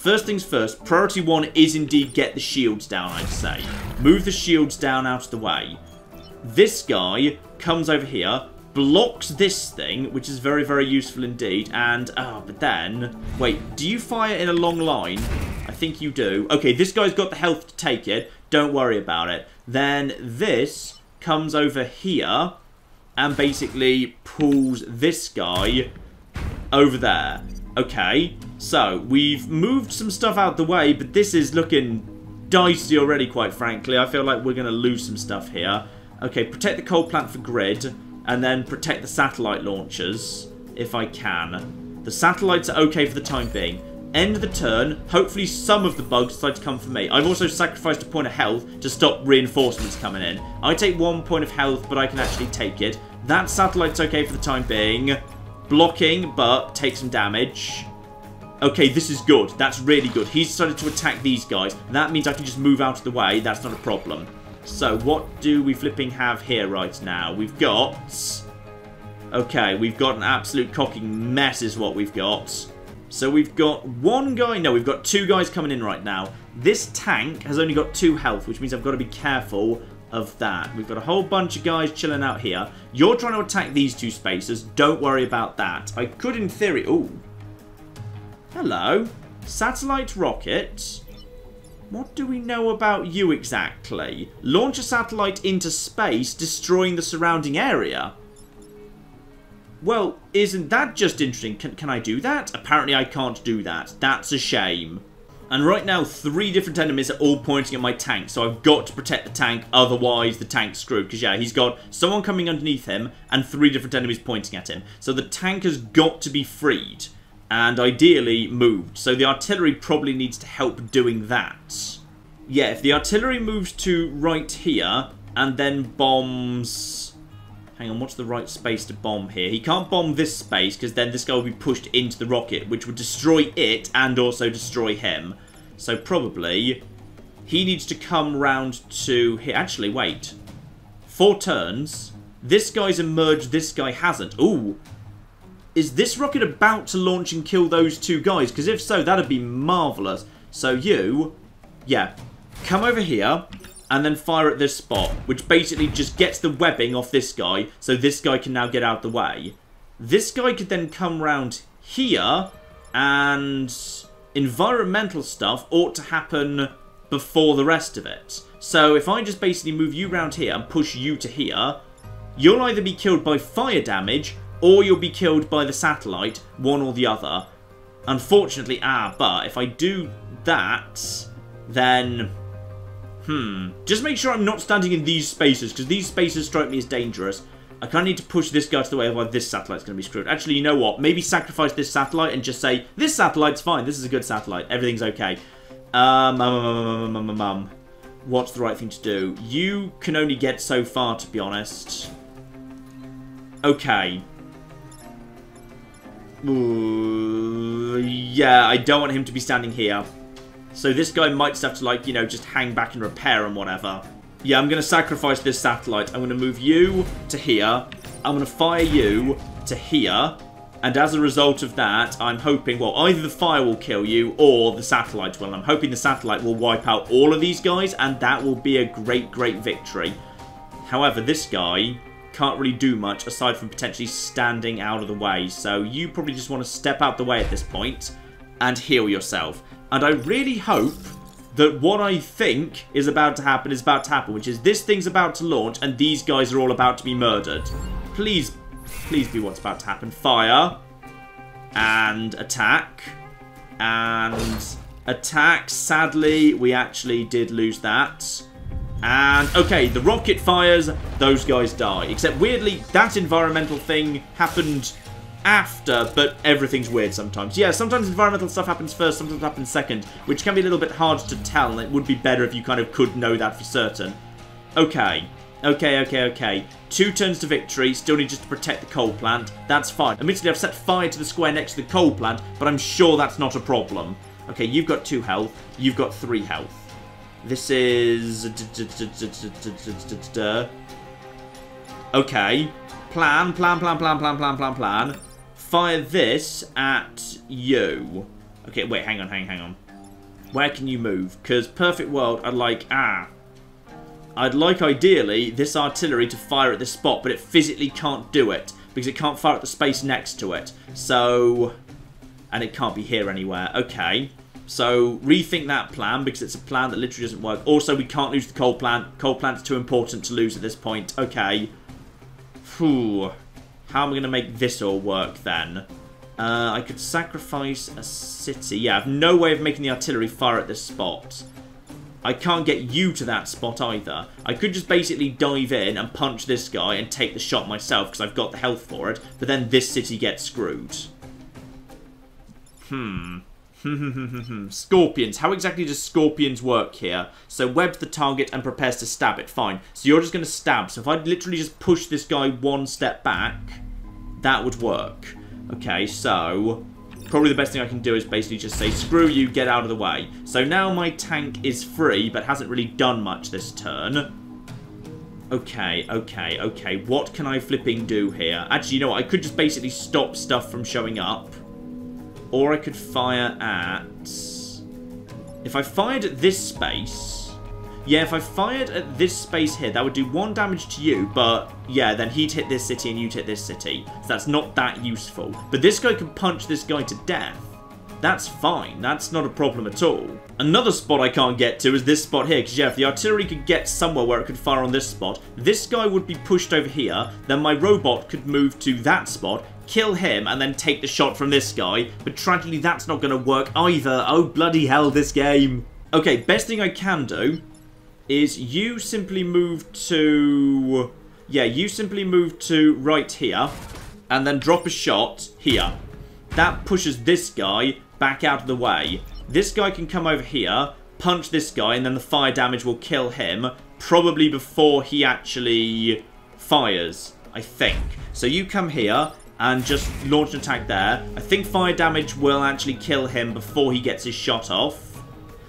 First things first, priority one is indeed get the shields down, I'd say. Move the shields down out of the way. This guy comes over here, blocks this thing, which is very, very useful indeed, and, oh, but then, wait, do you fire in a long line? I think you do. Okay, this guy's got the health to take it, don't worry about it. Then this comes over here, and basically pulls this guy over there. Okay, so we've moved some stuff out the way, but this is looking dicey already, quite frankly. I feel like we're going to lose some stuff here. Okay, protect the coal plant for grid, and then protect the satellite launchers, if I can. The satellites are okay for the time being. End of the turn. Hopefully some of the bugs decide to come for me. I've also sacrificed a point of health to stop reinforcements coming in. I take one point of health, but I can actually take it. That satellite's okay for the time being. Blocking, but take some damage. Okay, this is good. That's really good. He's decided to attack these guys. That means I can just move out of the way. That's not a problem. So, what do we flipping have here right now? We've got... Okay, we've got an absolute cocking mess is what we've got. So we've got one guy... No, we've got two guys coming in right now. This tank has only got two health, which means I've got to be careful of that. We've got a whole bunch of guys chilling out here. You're trying to attack these two spaces. Don't worry about that. I could, in theory... Ooh. Hello. Satellite rocket. What do we know about you exactly? Launch a satellite into space, destroying the surrounding area. Well, isn't that just interesting? Can, can I do that? Apparently I can't do that. That's a shame. And right now, three different enemies are all pointing at my tank, so I've got to protect the tank, otherwise the tank's screwed. Because, yeah, he's got someone coming underneath him and three different enemies pointing at him. So the tank has got to be freed, and ideally moved. So the artillery probably needs to help doing that. Yeah, if the artillery moves to right here, and then bombs... Hang on, what's the right space to bomb here? He can't bomb this space, because then this guy will be pushed into the rocket, which would destroy it and also destroy him. So probably he needs to come round to here. Actually, wait. Four turns. This guy's emerged, this guy hasn't. Ooh. Is this rocket about to launch and kill those two guys? Because if so, that'd be marvellous. So you, yeah, come over here and then fire at this spot, which basically just gets the webbing off this guy, so this guy can now get out the way. This guy could then come round here, and environmental stuff ought to happen before the rest of it. So if I just basically move you round here and push you to here, you'll either be killed by fire damage or you'll be killed by the satellite, one or the other. Unfortunately, ah, but if I do that, then... Hmm. Just make sure I'm not standing in these spaces, because these spaces strike me as dangerous. I kind of need to push this guy to the way, otherwise this satellite's going to be screwed. Actually, you know what? Maybe sacrifice this satellite and just say, this satellite's fine, this is a good satellite, everything's okay. Um, um, um, um, um, um, What's the right thing to do? You can only get so far, to be honest. Okay. Ooh, yeah, I don't want him to be standing here. So this guy might just have to, like, you know, just hang back and repair and whatever. Yeah, I'm going to sacrifice this satellite. I'm going to move you to here. I'm going to fire you to here. And as a result of that, I'm hoping, well, either the fire will kill you or the satellite will. I'm hoping the satellite will wipe out all of these guys and that will be a great, great victory. However, this guy can't really do much aside from potentially standing out of the way. So you probably just want to step out the way at this point and heal yourself. And I really hope that what I think is about to happen is about to happen, which is this thing's about to launch and these guys are all about to be murdered. Please, please be what's about to happen. Fire. And attack. And attack. Sadly, we actually did lose that. And, okay, the rocket fires, those guys die. Except, weirdly, that environmental thing happened after, but everything's weird sometimes. Yeah, sometimes environmental stuff happens first, sometimes happens second, which can be a little bit hard to tell, and it would be better if you kind of could know that for certain. Okay. Okay, okay, okay. Two turns to victory, still need just to protect the coal plant. That's fine. Admittedly, I've set fire to the square next to the coal plant, but I'm sure that's not a problem. Okay, you've got two health, you've got three health. This is... Okay. Plan, plan, plan, plan, plan, plan, plan, plan. Fire this at you. Okay, wait, hang on, hang, hang on. Where can you move? Because perfect world, I'd like... Ah. I'd like, ideally, this artillery to fire at this spot, but it physically can't do it. Because it can't fire at the space next to it. So... And it can't be here anywhere. Okay. So rethink that plan because it's a plan that literally doesn't work. Also, we can't lose the coal plant. Coal plant's too important to lose at this point. Okay. Whew. How am I going to make this all work then? Uh, I could sacrifice a city. Yeah, I have no way of making the artillery fire at this spot. I can't get you to that spot either. I could just basically dive in and punch this guy and take the shot myself because I've got the health for it, but then this city gets screwed. Hmm. scorpions. How exactly does scorpions work here? So webs the target and prepares to stab it. Fine. So you're just going to stab. So if I literally just push this guy one step back, that would work. Okay, so probably the best thing I can do is basically just say, screw you, get out of the way. So now my tank is free, but hasn't really done much this turn. Okay, okay, okay. What can I flipping do here? Actually, you know what? I could just basically stop stuff from showing up. Or I could fire at... If I fired at this space... Yeah, if I fired at this space here, that would do one damage to you, but yeah, then he'd hit this city and you'd hit this city. So that's not that useful. But this guy can punch this guy to death. That's fine. That's not a problem at all. Another spot I can't get to is this spot here. Because, yeah, if the artillery could get somewhere where it could fire on this spot, this guy would be pushed over here. Then my robot could move to that spot kill him, and then take the shot from this guy. But tragically, that's not going to work either. Oh, bloody hell, this game. Okay, best thing I can do is you simply move to... Yeah, you simply move to right here, and then drop a shot here. That pushes this guy back out of the way. This guy can come over here, punch this guy, and then the fire damage will kill him, probably before he actually fires, I think. So you come here, and just launch an attack there. I think fire damage will actually kill him before he gets his shot off.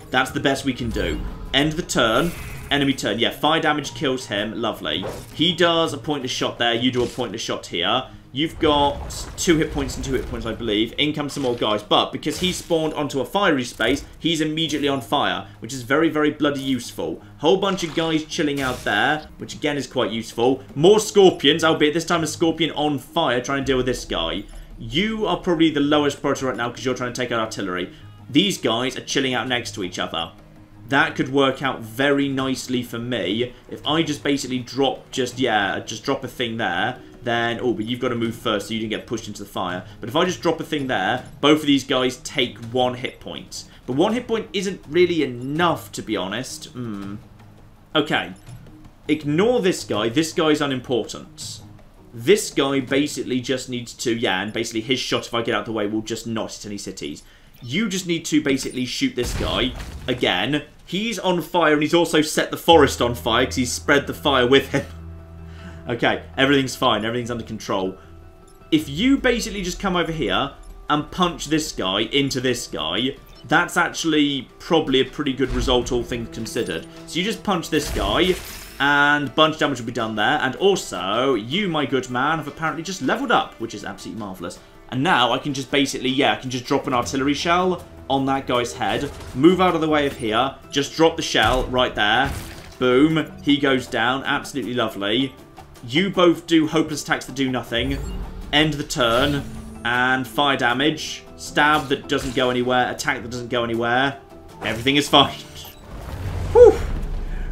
That's the best we can do. End the turn. Enemy turn. Yeah, fire damage kills him. Lovely. He does a pointless shot there. You do a pointless shot here. You've got two hit points and two hit points, I believe. In come some more guys. But because he spawned onto a fiery space, he's immediately on fire, which is very, very bloody useful. Whole bunch of guys chilling out there, which again is quite useful. More scorpions, albeit this time a scorpion on fire, trying to deal with this guy. You are probably the lowest priority right now because you're trying to take out artillery. These guys are chilling out next to each other that could work out very nicely for me. If I just basically drop just, yeah, just drop a thing there, then, oh, but you've got to move first so you didn't get pushed into the fire. But if I just drop a thing there, both of these guys take one hit point. But one hit point isn't really enough, to be honest. Hmm. Okay. Ignore this guy. This guy's unimportant. This guy basically just needs to, yeah, and basically his shot, if I get out of the way, will just not hit any cities. You just need to basically shoot this guy again. He's on fire and he's also set the forest on fire because he's spread the fire with him. Okay, everything's fine. Everything's under control. If you basically just come over here and punch this guy into this guy, that's actually probably a pretty good result, all things considered. So you just punch this guy, and bunch damage will be done there. And also, you, my good man, have apparently just leveled up, which is absolutely marvellous. And now I can just basically, yeah, I can just drop an artillery shell on that guy's head, move out of the way of here, just drop the shell right there. Boom, he goes down, absolutely lovely. You both do hopeless attacks that do nothing. End the turn. And fire damage. Stab that doesn't go anywhere. Attack that doesn't go anywhere. Everything is fine. Whew.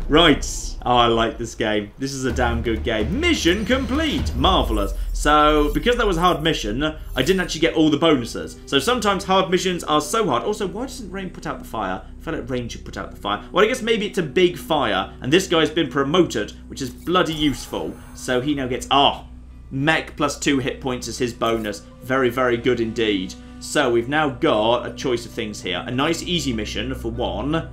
Right. Oh, I like this game. This is a damn good game. Mission complete! Marvellous. So, because that was a hard mission, I didn't actually get all the bonuses. So sometimes hard missions are so hard. Also, why doesn't Rain put out the fire? I feel like Rain should put out the fire. Well, I guess maybe it's a big fire, and this guy's been promoted, which is bloody useful. So he now gets... Ah! Oh, mech plus two hit points is his bonus. Very, very good indeed. So we've now got a choice of things here. A nice easy mission for one.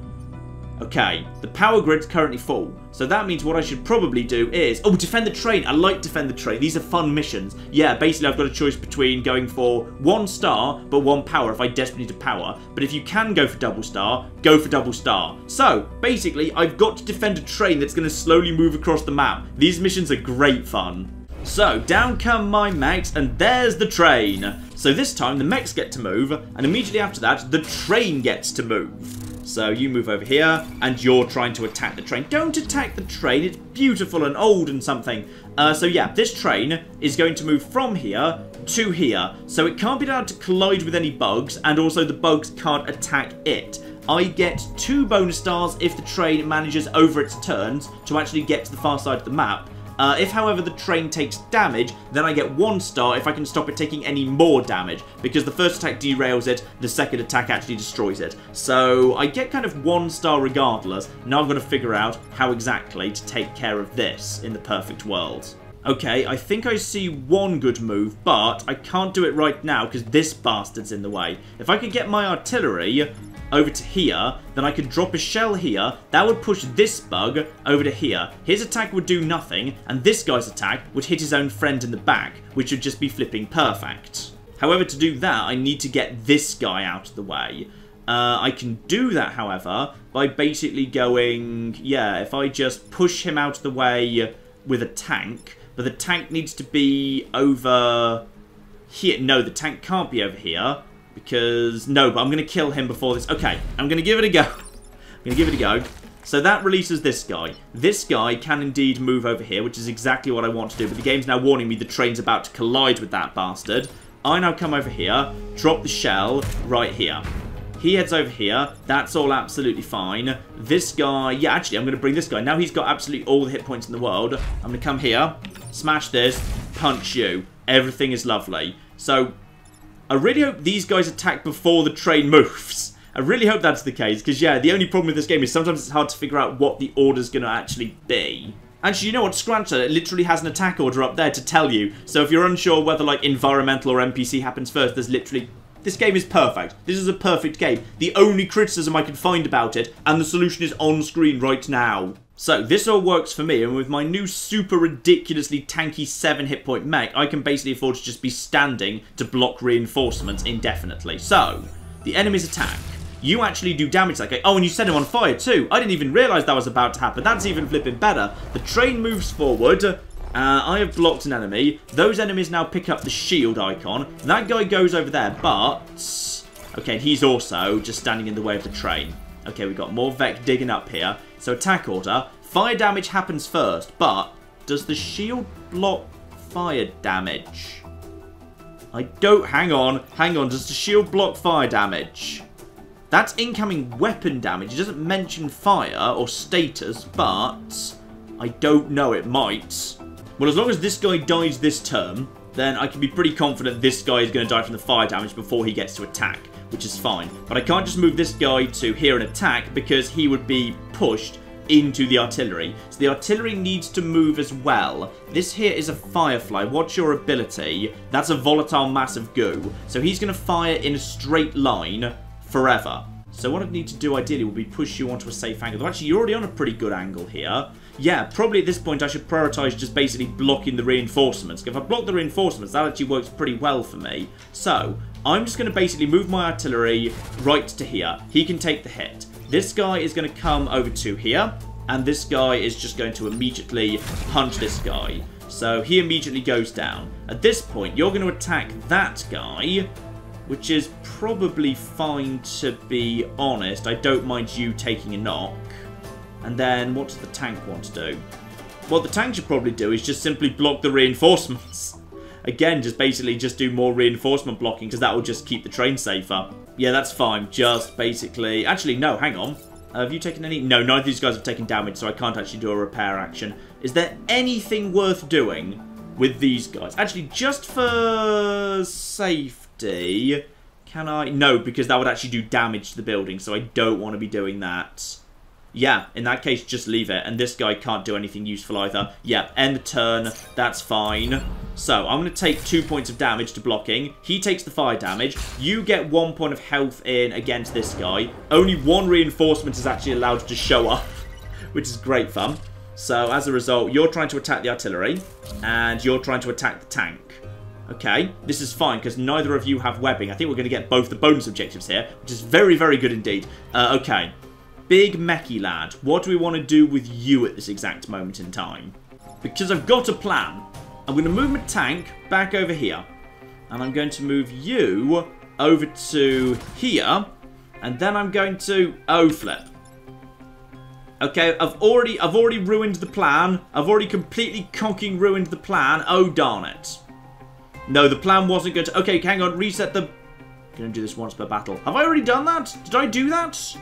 Okay, the power grid's currently full, so that means what I should probably do is... Oh, defend the train! I like defend the train. These are fun missions. Yeah, basically I've got a choice between going for one star, but one power if I desperately need a power. But if you can go for double star, go for double star. So, basically, I've got to defend a train that's going to slowly move across the map. These missions are great fun. So, down come my mechs, and there's the train. So this time, the mechs get to move, and immediately after that, the train gets to move. So you move over here, and you're trying to attack the train. Don't attack the train, it's beautiful and old and something. Uh, so yeah, this train is going to move from here to here. So it can't be allowed to collide with any bugs, and also the bugs can't attack it. I get two bonus stars if the train manages over its turns to actually get to the far side of the map. Uh, if, however, the train takes damage, then I get one star if I can stop it taking any more damage, because the first attack derails it, the second attack actually destroys it. So I get kind of one star regardless. Now I've got to figure out how exactly to take care of this in the perfect world. Okay, I think I see one good move, but I can't do it right now because this bastard's in the way. If I could get my artillery over to here, then I could drop a shell here. That would push this bug over to here. His attack would do nothing, and this guy's attack would hit his own friend in the back, which would just be flipping perfect. However, to do that, I need to get this guy out of the way. Uh, I can do that, however, by basically going... Yeah, if I just push him out of the way with a tank, but the tank needs to be over here. No, the tank can't be over here. Because, no, but I'm going to kill him before this. Okay, I'm going to give it a go. I'm going to give it a go. So that releases this guy. This guy can indeed move over here, which is exactly what I want to do. But the game's now warning me the train's about to collide with that bastard. I now come over here, drop the shell right here. He heads over here. That's all absolutely fine. This guy... Yeah, actually, I'm going to bring this guy. Now he's got absolutely all the hit points in the world. I'm going to come here, smash this, punch you. Everything is lovely. So I really hope these guys attack before the train moves. I really hope that's the case, because yeah, the only problem with this game is sometimes it's hard to figure out what the order's going to actually be. Actually, you know what? Scratch that. It literally has an attack order up there to tell you. So if you're unsure whether, like, environmental or NPC happens first, there's literally... This game is perfect. This is a perfect game. The only criticism I can find about it, and the solution is on screen right now. So, this all works for me, and with my new super ridiculously tanky 7 hit point mech, I can basically afford to just be standing to block reinforcements indefinitely. So, the enemy's attack. You actually do damage that guy. Oh, and you set him on fire too. I didn't even realise that was about to happen. That's even flipping better. The train moves forward. Uh, I have blocked an enemy. Those enemies now pick up the shield icon. That guy goes over there, but... Okay, he's also just standing in the way of the train. Okay, we've got more Vek digging up here. So attack order. Fire damage happens first, but does the shield block fire damage? I don't... Hang on. Hang on. Does the shield block fire damage? That's incoming weapon damage. It doesn't mention fire or status, but I don't know. It might. Well, as long as this guy dies this turn, then I can be pretty confident this guy is going to die from the fire damage before he gets to attack, which is fine. But I can't just move this guy to here and attack because he would be pushed into the artillery. So the artillery needs to move as well. This here is a Firefly. What's your ability? That's a volatile mass of goo. So he's going to fire in a straight line forever. So what I'd need to do ideally would be push you onto a safe angle. Actually, you're already on a pretty good angle here. Yeah, probably at this point I should prioritise just basically blocking the reinforcements. If I block the reinforcements, that actually works pretty well for me. So, I'm just going to basically move my artillery right to here. He can take the hit. This guy is going to come over to here. And this guy is just going to immediately punch this guy. So he immediately goes down. At this point, you're going to attack that guy which is probably fine to be honest. I don't mind you taking a knock. And then what does the tank want to do? What the tank should probably do is just simply block the reinforcements. Again, just basically just do more reinforcement blocking because that will just keep the train safer. Yeah, that's fine. Just basically... Actually, no, hang on. Uh, have you taken any... No, none of these guys have taken damage, so I can't actually do a repair action. Is there anything worth doing with these guys? Actually, just for safety, can I? No, because that would actually do damage to the building, so I don't want to be doing that. Yeah, in that case, just leave it. And this guy can't do anything useful either. Yeah, end the turn. That's fine. So, I'm going to take two points of damage to blocking. He takes the fire damage. You get one point of health in against this guy. Only one reinforcement is actually allowed to show up, which is great fun. So, as a result, you're trying to attack the artillery, and you're trying to attack the tank. Okay, this is fine because neither of you have webbing. I think we're going to get both the bonus objectives here, which is very, very good indeed. Uh, okay, Big Mechie lad, what do we want to do with you at this exact moment in time? Because I've got a plan. I'm going to move my tank back over here. And I'm going to move you over to here. And then I'm going to... Oh, flip. Okay, I've already I've already ruined the plan. I've already completely conking ruined the plan. Oh, darn it. No, the plan wasn't good. Okay, hang on. Reset the... I'm to do this once per battle. Have I already done that? Did I do that?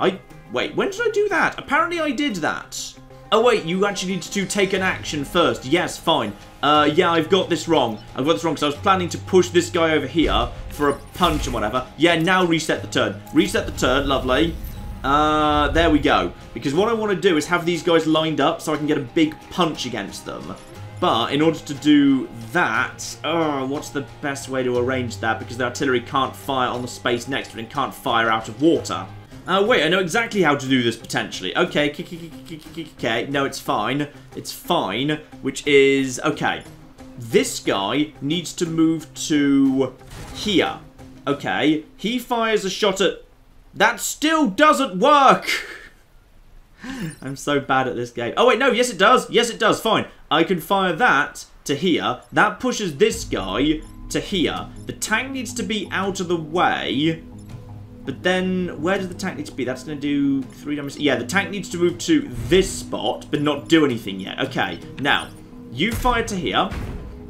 I... Wait, when did I do that? Apparently I did that. Oh, wait, you actually need to take an action first. Yes, fine. Uh, yeah, I've got this wrong. I've got this wrong because I was planning to push this guy over here for a punch or whatever. Yeah, now reset the turn. Reset the turn, lovely. Uh, there we go. Because what I want to do is have these guys lined up so I can get a big punch against them. But in order to do that, oh, what's the best way to arrange that? Because the artillery can't fire on the space next to it and can't fire out of water. Uh, wait, I know exactly how to do this potentially. Okay, okay, no, it's fine. It's fine, which is, okay. This guy needs to move to here. Okay, he fires a shot at... That still doesn't work! I'm so bad at this game. Oh, wait, no, yes it does. Yes, it does. Fine. I can fire that to here. That pushes this guy to here. The tank needs to be out of the way. But then, where does the tank need to be? That's going to do three damage. Yeah, the tank needs to move to this spot, but not do anything yet. Okay, now, you fire to here.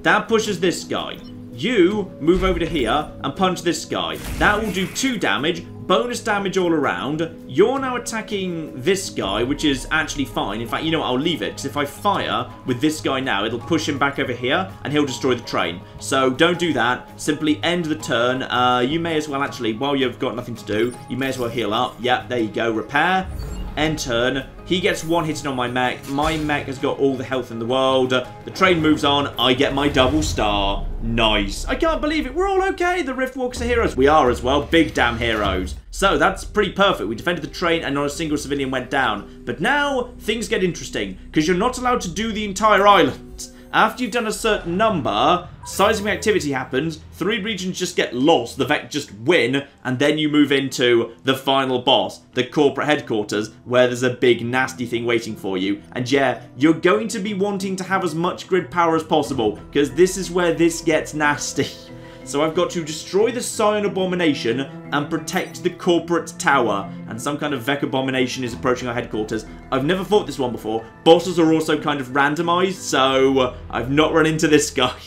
That pushes this guy. You move over to here and punch this guy. That will do two damage, bonus damage all around. You're now attacking this guy, which is actually fine. In fact, you know what? I'll leave it, because if I fire with this guy now, it'll push him back over here, and he'll destroy the train. So don't do that. Simply end the turn. Uh, you may as well actually, while you've got nothing to do, you may as well heal up. Yep, there you go. Repair. End turn. He gets one hitting on my mech. My mech has got all the health in the world. The train moves on. I get my double star. Nice. I can't believe it. We're all okay. The Riftwalkers are heroes. We are as well. Big damn heroes. So that's pretty perfect. We defended the train and not a single civilian went down. But now things get interesting because you're not allowed to do the entire island. After you've done a certain number, seismic activity happens, three regions just get lost, the Vek just win, and then you move into the final boss, the corporate headquarters, where there's a big nasty thing waiting for you. And yeah, you're going to be wanting to have as much grid power as possible, because this is where this gets nasty. So I've got to destroy the Psion Abomination and protect the corporate tower. And some kind of Vek Abomination is approaching our headquarters. I've never fought this one before. Bosses are also kind of randomized, so I've not run into this guy.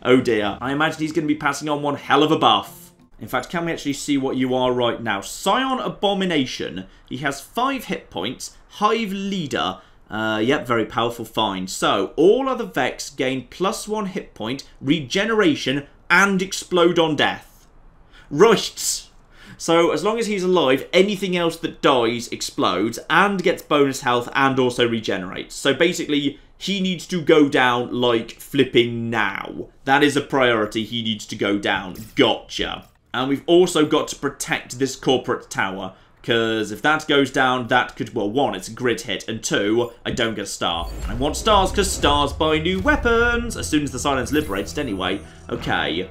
Oh dear. I imagine he's going to be passing on one hell of a buff. In fact, can we actually see what you are right now? Psion Abomination. He has 5 hit points. Hive Leader. Uh, yep, very powerful find. So, all other Veks gain plus 1 hit point, regeneration, and explode on death. Right. So as long as he's alive, anything else that dies explodes and gets bonus health and also regenerates. So basically, he needs to go down like flipping now. That is a priority. He needs to go down. Gotcha. And we've also got to protect this corporate tower. Because if that goes down, that could, well, one, it's a grid hit, and two, I don't get a star. I want stars because stars buy new weapons, as soon as the silence liberated anyway. Okay,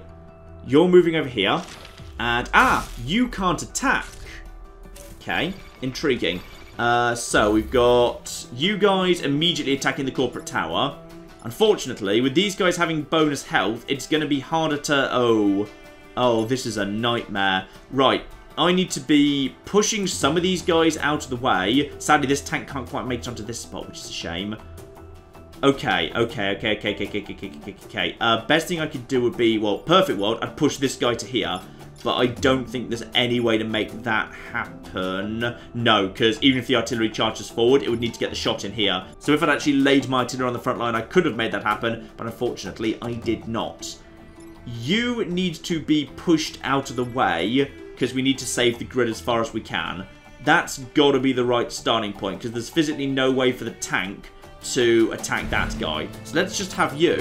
you're moving over here, and, ah, you can't attack. Okay, intriguing. Uh, so, we've got you guys immediately attacking the corporate tower. Unfortunately, with these guys having bonus health, it's going to be harder to... Oh, oh, this is a nightmare. Right, I need to be pushing some of these guys out of the way. Sadly, this tank can't quite make it onto this spot, which is a shame. Okay, okay, okay, okay, okay, okay, okay, okay, okay. Uh, best thing I could do would be, well, perfect world, I'd push this guy to here. But I don't think there's any way to make that happen. No, because even if the artillery charges forward, it would need to get the shot in here. So if I'd actually laid my artillery on the front line, I could have made that happen. But unfortunately, I did not. You need to be pushed out of the way because we need to save the grid as far as we can. That's got to be the right starting point, because there's physically no way for the tank to attack that guy. So let's just have you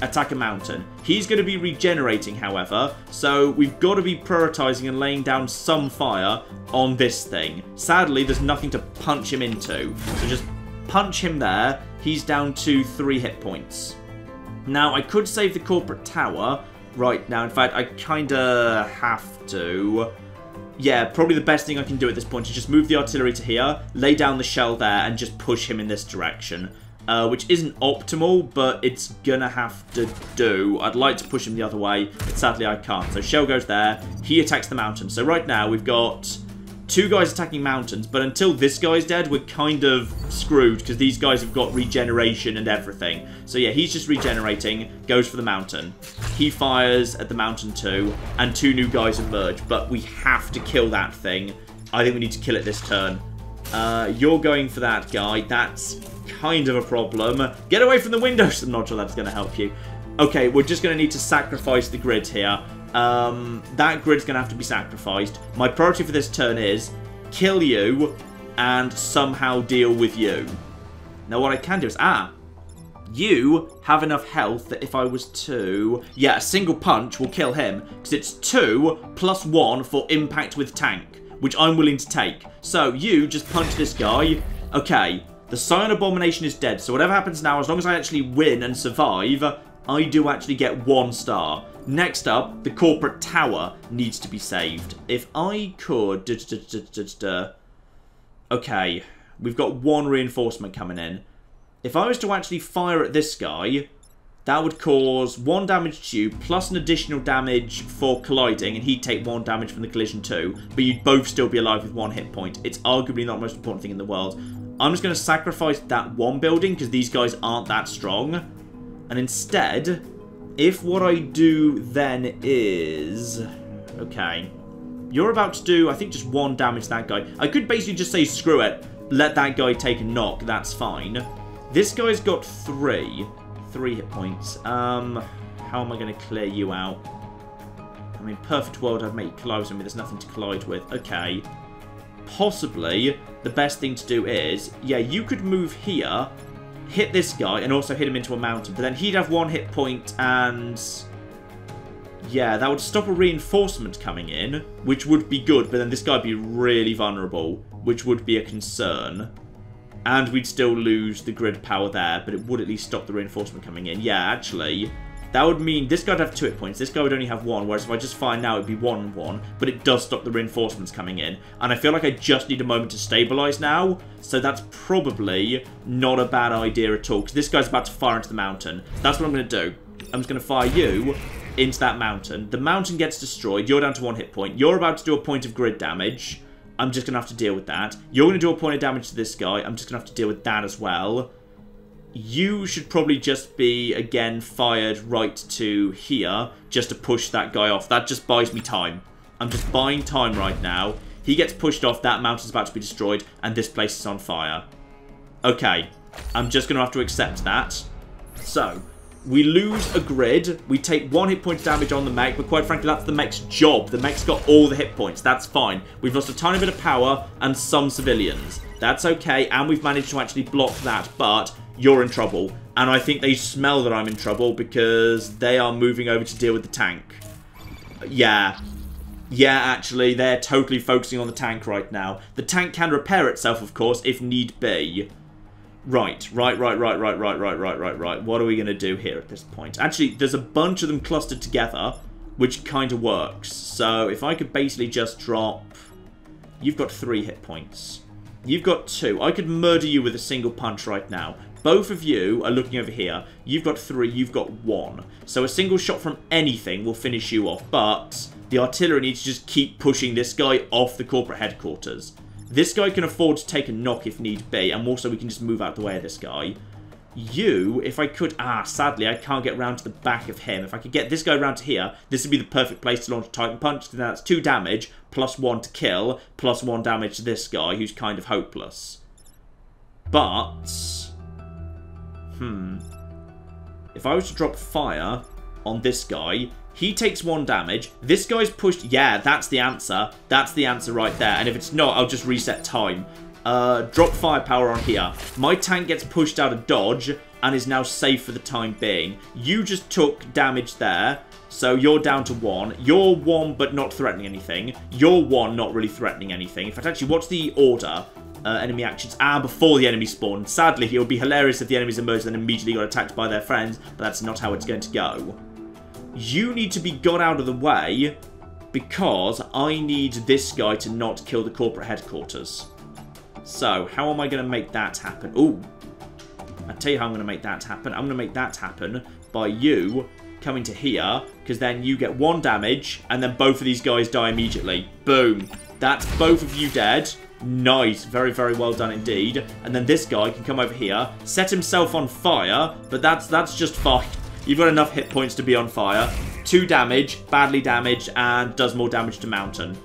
attack a mountain. He's going to be regenerating, however, so we've got to be prioritizing and laying down some fire on this thing. Sadly, there's nothing to punch him into, so just punch him there. He's down to three hit points. Now, I could save the corporate tower, right now. In fact, I kind of have to. Yeah, probably the best thing I can do at this point is just move the artillery to here, lay down the shell there, and just push him in this direction. Uh, which isn't optimal, but it's gonna have to do. I'd like to push him the other way, but sadly I can't. So shell goes there, he attacks the mountain. So right now we've got two guys attacking mountains, but until this guy's dead, we're kind of screwed because these guys have got regeneration and everything. So yeah, he's just regenerating, goes for the mountain. He fires at the mountain too, and two new guys emerge, but we have to kill that thing. I think we need to kill it this turn. Uh, you're going for that guy. That's kind of a problem. Get away from the windows. I'm not sure that's going to help you. Okay, we're just going to need to sacrifice the grid here. Um, that grid's going to have to be sacrificed. My priority for this turn is kill you and somehow deal with you. Now what I can do is, ah, you have enough health that if I was to... Yeah, a single punch will kill him because it's 2 plus 1 for impact with tank, which I'm willing to take. So you just punch this guy. Okay, the Psion Abomination is dead, so whatever happens now, as long as I actually win and survive, I do actually get one star. Next up, the corporate tower needs to be saved. If I could... Okay, we've got one reinforcement coming in. If I was to actually fire at this guy, that would cause one damage to you, plus an additional damage for colliding, and he'd take one damage from the collision too, but you'd both still be alive with one hit point. It's arguably not the most important thing in the world. I'm just going to sacrifice that one building, because these guys aren't that strong. And instead, if what I do then is... Okay. You're about to do, I think, just one damage to that guy. I could basically just say, screw it. Let that guy take a knock. That's fine. This guy's got three. Three hit points. Um, how am I going to clear you out? I mean, perfect world, I'd make collides with me. There's nothing to collide with. Okay. Possibly, the best thing to do is, yeah, you could move here hit this guy and also hit him into a mountain. But then he'd have one hit point and... Yeah, that would stop a reinforcement coming in, which would be good, but then this guy would be really vulnerable, which would be a concern. And we'd still lose the grid power there, but it would at least stop the reinforcement coming in. Yeah, actually, that would mean this guy would have two hit points, this guy would only have one, whereas if I just fire now, it'd be one one, but it does stop the reinforcements coming in. And I feel like I just need a moment to stabilize now, so that's probably not a bad idea at all, because this guy's about to fire into the mountain. That's what I'm going to do. I'm just going to fire you into that mountain. The mountain gets destroyed, you're down to one hit point, you're about to do a point of grid damage, I'm just going to have to deal with that. You're going to do a point of damage to this guy, I'm just going to have to deal with that as well you should probably just be, again, fired right to here just to push that guy off. That just buys me time. I'm just buying time right now. He gets pushed off, that mountain's about to be destroyed, and this place is on fire. Okay, I'm just going to have to accept that. So, we lose a grid, we take one hit point damage on the mech, but quite frankly, that's the mech's job. The mech's got all the hit points, that's fine. We've lost a tiny bit of power and some civilians. That's okay, and we've managed to actually block that, but you're in trouble. And I think they smell that I'm in trouble because they are moving over to deal with the tank. Yeah. Yeah, actually, they're totally focusing on the tank right now. The tank can repair itself, of course, if need be. Right, right, right, right, right, right, right, right, right, right. What are we going to do here at this point? Actually, there's a bunch of them clustered together, which kind of works. So if I could basically just drop... You've got three hit points. You've got two. I could murder you with a single punch right now. Both of you are looking over here. You've got three, you've got one. So a single shot from anything will finish you off, but the artillery needs to just keep pushing this guy off the corporate headquarters. This guy can afford to take a knock if need be, and also we can just move out the way of this guy. You, if I could... Ah, sadly, I can't get round to the back of him. If I could get this guy round to here, this would be the perfect place to launch a Titan Punch. Then that's two damage, plus one to kill, plus one damage to this guy, who's kind of hopeless. But... Hmm. If I was to drop fire on this guy, he takes one damage. This guy's pushed... Yeah, that's the answer. That's the answer right there. And if it's not, I'll just reset time. Uh, drop firepower on here. My tank gets pushed out of dodge and is now safe for the time being. You just took damage there. So you're down to one. You're one, but not threatening anything. You're one, not really threatening anything. In fact, actually, what's the order? Uh, enemy actions and before the enemy spawn. Sadly, it would be hilarious if the enemies emerged and immediately got attacked by their friends, but that's not how it's going to go. You need to be got out of the way because I need this guy to not kill the corporate headquarters. So, how am I going to make that happen? Ooh, i tell you how I'm going to make that happen. I'm going to make that happen by you coming to here, because then you get one damage, and then both of these guys die immediately. Boom. That's both of you dead. Nice. Very, very well done indeed. And then this guy can come over here, set himself on fire, but that's that's just fine. You've got enough hit points to be on fire. Two damage, badly damaged, and does more damage to Mountain.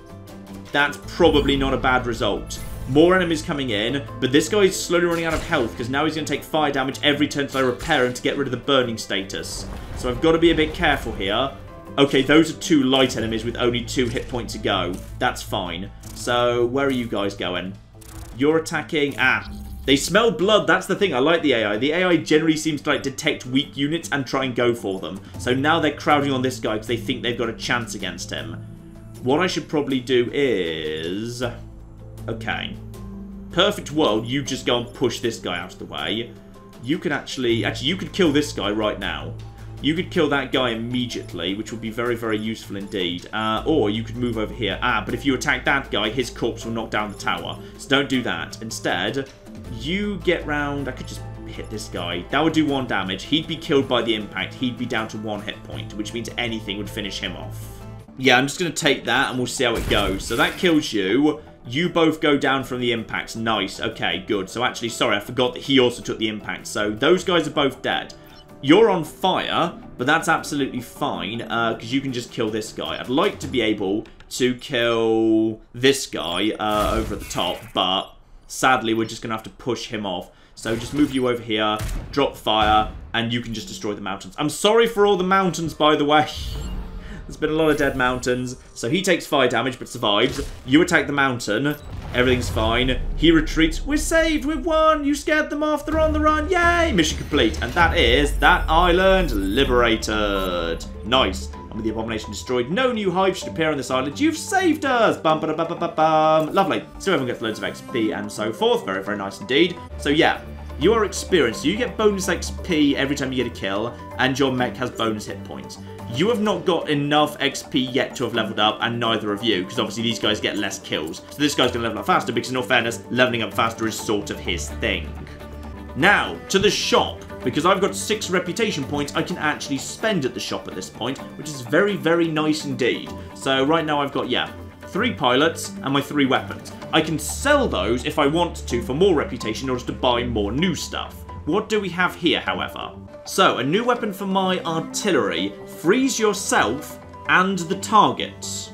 That's probably not a bad result. More enemies coming in, but this guy is slowly running out of health because now he's going to take fire damage every turn till I repair him to get rid of the burning status. So I've got to be a bit careful here. Okay, those are two light enemies with only two hit points to go. That's fine. So, where are you guys going? You're attacking... Ah, they smell blood, that's the thing, I like the AI. The AI generally seems to like detect weak units and try and go for them. So now they're crowding on this guy because they think they've got a chance against him. What I should probably do is... Okay. Perfect world, you just go and push this guy out of the way. You could actually... Actually, you could kill this guy right now. You could kill that guy immediately, which would be very, very useful indeed. Uh, or you could move over here. Ah, but if you attack that guy, his corpse will knock down the tower. So don't do that. Instead, you get round... I could just hit this guy. That would do one damage. He'd be killed by the impact. He'd be down to one hit point, which means anything would finish him off. Yeah, I'm just going to take that and we'll see how it goes. So that kills you. You both go down from the impact. Nice. Okay, good. So actually, sorry, I forgot that he also took the impact. So those guys are both dead. You're on fire, but that's absolutely fine, because uh, you can just kill this guy. I'd like to be able to kill this guy uh, over at the top, but sadly we're just going to have to push him off. So just move you over here, drop fire, and you can just destroy the mountains. I'm sorry for all the mountains, by the way. There's been a lot of dead mountains. So he takes fire damage but survives. You attack the mountain. Everything's fine. He retreats. We're saved. We've won. You scared them off. They're on the run. Yay. Mission complete. And that is that island liberated. Nice. and with the abomination destroyed, no new hive should appear on this island. You've saved us! Bum, ba, ba, ba, ba, bum. Lovely. So everyone gets loads of XP and so forth. Very, very nice indeed. So yeah, you are experienced. You get bonus XP every time you get a kill, and your mech has bonus hit points. You have not got enough XP yet to have leveled up, and neither of you, because obviously these guys get less kills. So this guy's going to level up faster, because in all fairness, leveling up faster is sort of his thing. Now, to the shop. Because I've got six reputation points I can actually spend at the shop at this point, which is very, very nice indeed. So right now I've got, yeah, three pilots and my three weapons. I can sell those if I want to for more reputation in order to buy more new stuff. What do we have here, however? So, a new weapon for my artillery. Freeze yourself and the targets.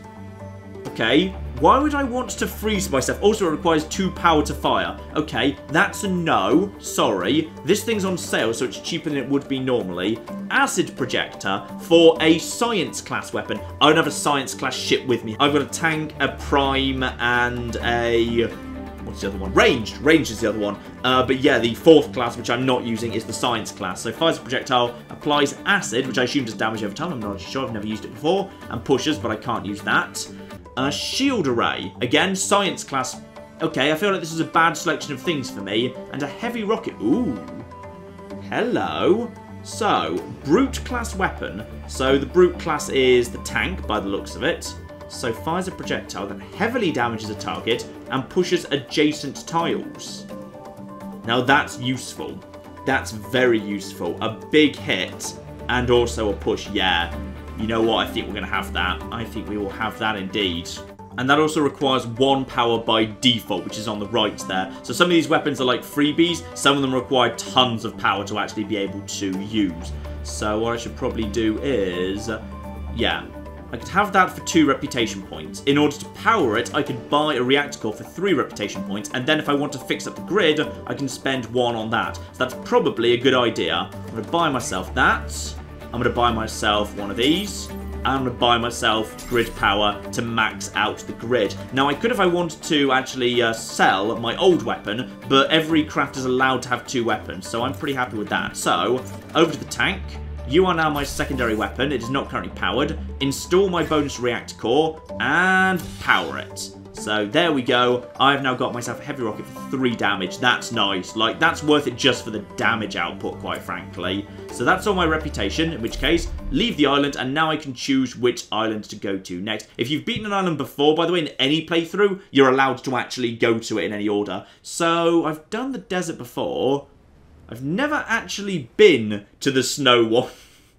Okay, why would I want to freeze myself? Also, it requires two power to fire. Okay, that's a no. Sorry. This thing's on sale, so it's cheaper than it would be normally. Acid projector for a science class weapon. I don't have a science class ship with me. I've got a tank, a prime, and a... What's the other one? Ranged. Ranged is the other one. Uh, but yeah, the fourth class, which I'm not using, is the science class. So fires a projectile, applies acid, which I assume does damage over time. I'm not sure. I've never used it before. And pushes, but I can't use that. A shield array. Again, science class. Okay, I feel like this is a bad selection of things for me. And a heavy rocket. Ooh. Hello. So, brute class weapon. So the brute class is the tank by the looks of it. So fires a projectile that heavily damages a target and pushes adjacent tiles. Now that's useful. That's very useful. A big hit and also a push, yeah. You know what? I think we're going to have that. I think we will have that indeed. And that also requires one power by default, which is on the right there. So some of these weapons are like freebies. Some of them require tons of power to actually be able to use. So what I should probably do is... Yeah, I could have that for two reputation points. In order to power it, I could buy a reactor core for three reputation points, and then if I want to fix up the grid, I can spend one on that. So that's probably a good idea. I'm going to buy myself that. I'm going to buy myself one of these. I'm going to buy myself grid power to max out the grid. Now, I could, if I wanted to, actually uh, sell my old weapon, but every craft is allowed to have two weapons, so I'm pretty happy with that. So, over to the tank. You are now my secondary weapon. It is not currently powered. Install my bonus reactor core and power it. So there we go. I've now got myself a heavy rocket for 3 damage. That's nice. Like, that's worth it just for the damage output, quite frankly. So that's all my reputation, in which case, leave the island, and now I can choose which island to go to next. If you've beaten an island before, by the way, in any playthrough, you're allowed to actually go to it in any order. So, I've done the desert before. I've never actually been to the snow one.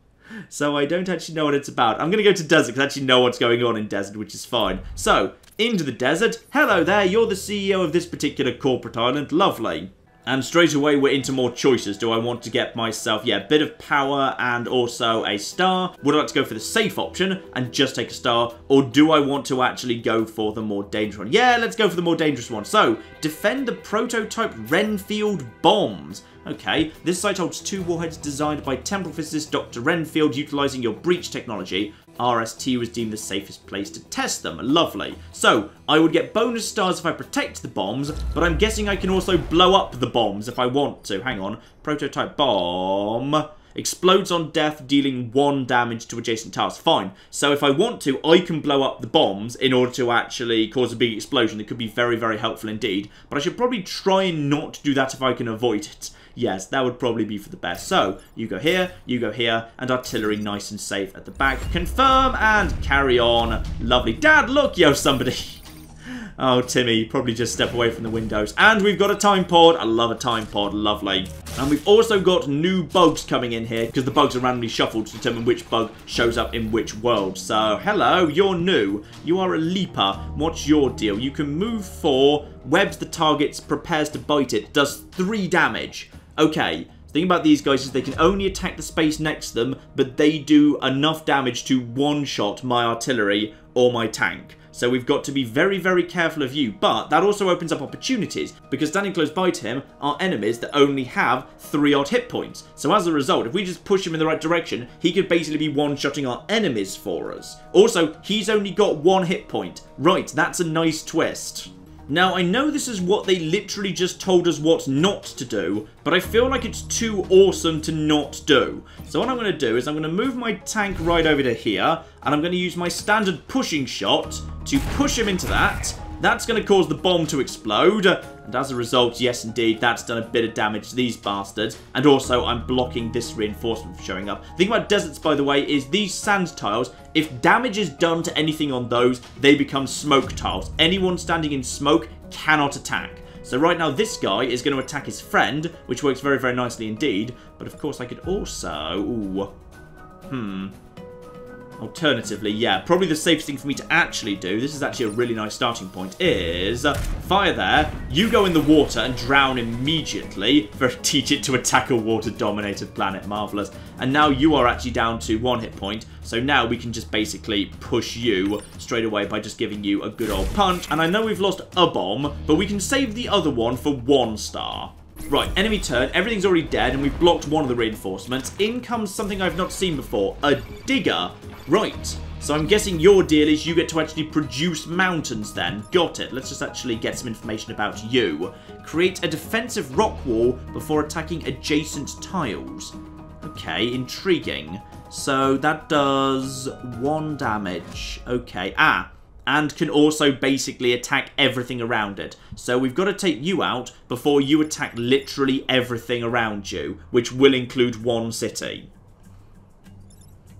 so I don't actually know what it's about. I'm going to go to desert because I actually know what's going on in desert, which is fine. So, into the desert. Hello there, you're the CEO of this particular corporate island. Lovely. And straight away we're into more choices. Do I want to get myself, yeah, a bit of power and also a star? Would I like to go for the safe option and just take a star? Or do I want to actually go for the more dangerous one? Yeah, let's go for the more dangerous one. So, defend the prototype Renfield bombs. Okay, this site holds two warheads designed by Temporal physicist Dr. Renfield utilizing your breach technology. RST was deemed the safest place to test them. Lovely. So, I would get bonus stars if I protect the bombs, but I'm guessing I can also blow up the bombs if I want to. Hang on. Prototype bomb explodes on death, dealing one damage to adjacent tiles. Fine. So if I want to, I can blow up the bombs in order to actually cause a big explosion. It could be very, very helpful indeed. But I should probably try and not do that if I can avoid it yes, that would probably be for the best. So, you go here, you go here, and artillery nice and safe at the back. Confirm and carry on. Lovely. Dad, look, yo, somebody. Oh, Timmy, probably just step away from the windows. And we've got a time pod. I love a time pod. Lovely. And we've also got new bugs coming in here because the bugs are randomly shuffled to determine which bug shows up in which world. So, hello, you're new. You are a leaper. What's your deal? You can move four, webs the targets, prepares to bite it, does three damage. Okay, the thing about these guys is they can only attack the space next to them, but they do enough damage to one-shot my artillery or my tank. So we've got to be very, very careful of you. But that also opens up opportunities, because standing close by to him are enemies that only have three odd hit points. So as a result, if we just push him in the right direction, he could basically be one-shotting our enemies for us. Also, he's only got one hit point. Right, that's a nice twist. Now, I know this is what they literally just told us what not to do, but I feel like it's too awesome to not do. So what I'm going to do is I'm going to move my tank right over to here, and I'm going to use my standard pushing shot to push him into that, that's going to cause the bomb to explode, and as a result, yes indeed, that's done a bit of damage to these bastards, and also I'm blocking this reinforcement from showing up. The thing about deserts, by the way, is these sand tiles, if damage is done to anything on those, they become smoke tiles. Anyone standing in smoke cannot attack. So right now this guy is going to attack his friend, which works very, very nicely indeed. But of course I could also... Ooh, hmm... Alternatively, yeah, probably the safest thing for me to actually do, this is actually a really nice starting point, is uh, fire there, you go in the water and drown immediately, for teach it to attack a water-dominated planet, marvellous. And now you are actually down to one hit point, so now we can just basically push you straight away by just giving you a good old punch. And I know we've lost a bomb, but we can save the other one for one star. Right, enemy turn, everything's already dead, and we've blocked one of the reinforcements. In comes something I've not seen before, a digger. Right, so I'm guessing your deal is you get to actually produce mountains then. Got it. Let's just actually get some information about you. Create a defensive rock wall before attacking adjacent tiles. Okay, intriguing. So that does one damage. Okay, ah, and can also basically attack everything around it. So we've got to take you out before you attack literally everything around you, which will include one city.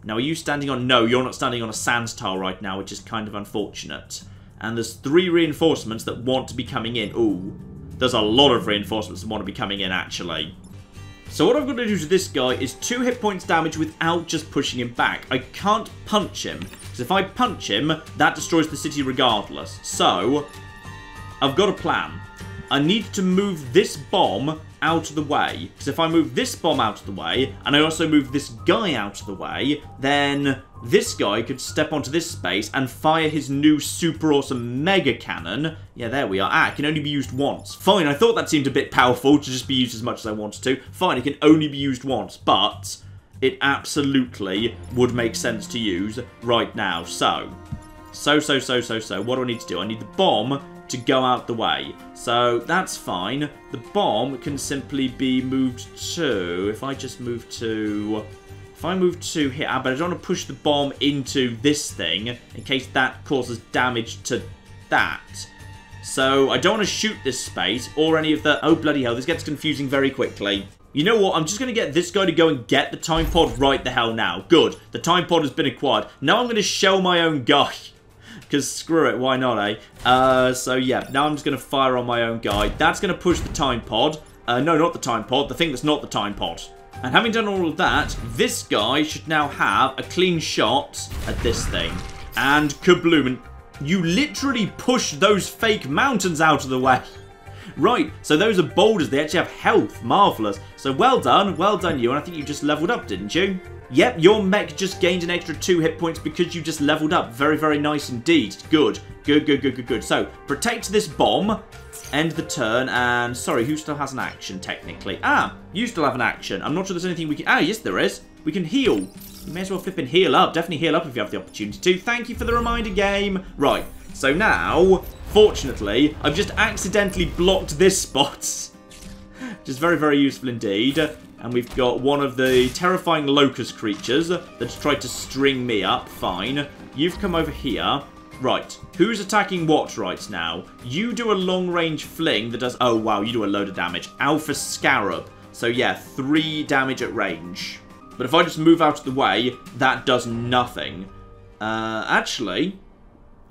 Now, are you standing on... No, you're not standing on a sand tile right now, which is kind of unfortunate. And there's three reinforcements that want to be coming in. Ooh, there's a lot of reinforcements that want to be coming in, actually. So what I've got to do to this guy is two hit points damage without just pushing him back. I can't punch him, because if I punch him, that destroys the city regardless. So, I've got a plan. I need to move this bomb out of the way. Because if I move this bomb out of the way, and I also move this guy out of the way, then this guy could step onto this space and fire his new super awesome mega cannon. Yeah, there we are. Ah, it can only be used once. Fine, I thought that seemed a bit powerful to just be used as much as I wanted to. Fine, it can only be used once, but it absolutely would make sense to use right now. So, so, so, so, so, so, what do I need to do? I need the bomb to go out the way. So that's fine. The bomb can simply be moved to... If I just move to... If I move to here, ah, but I don't want to push the bomb into this thing in case that causes damage to that. So I don't want to shoot this space or any of the... Oh, bloody hell, this gets confusing very quickly. You know what? I'm just going to get this guy to go and get the time pod right the hell now. Good. The time pod has been acquired. Now I'm going to shell my own guy. Because screw it, why not, eh? Uh, so yeah, now I'm just going to fire on my own guy. That's going to push the time pod. Uh, no, not the time pod. The thing that's not the time pod. And having done all of that, this guy should now have a clean shot at this thing. And kabloom. You literally push those fake mountains out of the way. Right, so those are boulders. They actually have health. Marvellous. So well done. Well done, you. And I think you just leveled up, didn't you? Yep, your mech just gained an extra two hit points because you just leveled up. Very, very nice indeed. Good. Good, good, good, good, good. So, protect this bomb. End the turn, and sorry, who still has an action, technically? Ah, you still have an action. I'm not sure there's anything we can... Ah, yes, there is. We can heal. You may as well flip and heal up. Definitely heal up if you have the opportunity to. Thank you for the reminder game. Right, so now, fortunately, I've just accidentally blocked this spot. Which is very, very useful indeed. And we've got one of the terrifying locust creatures that's tried to string me up. Fine. You've come over here. Right. Who's attacking what right now? You do a long-range fling that does... Oh, wow. You do a load of damage. Alpha Scarab. So, yeah. Three damage at range. But if I just move out of the way, that does nothing. Uh, actually...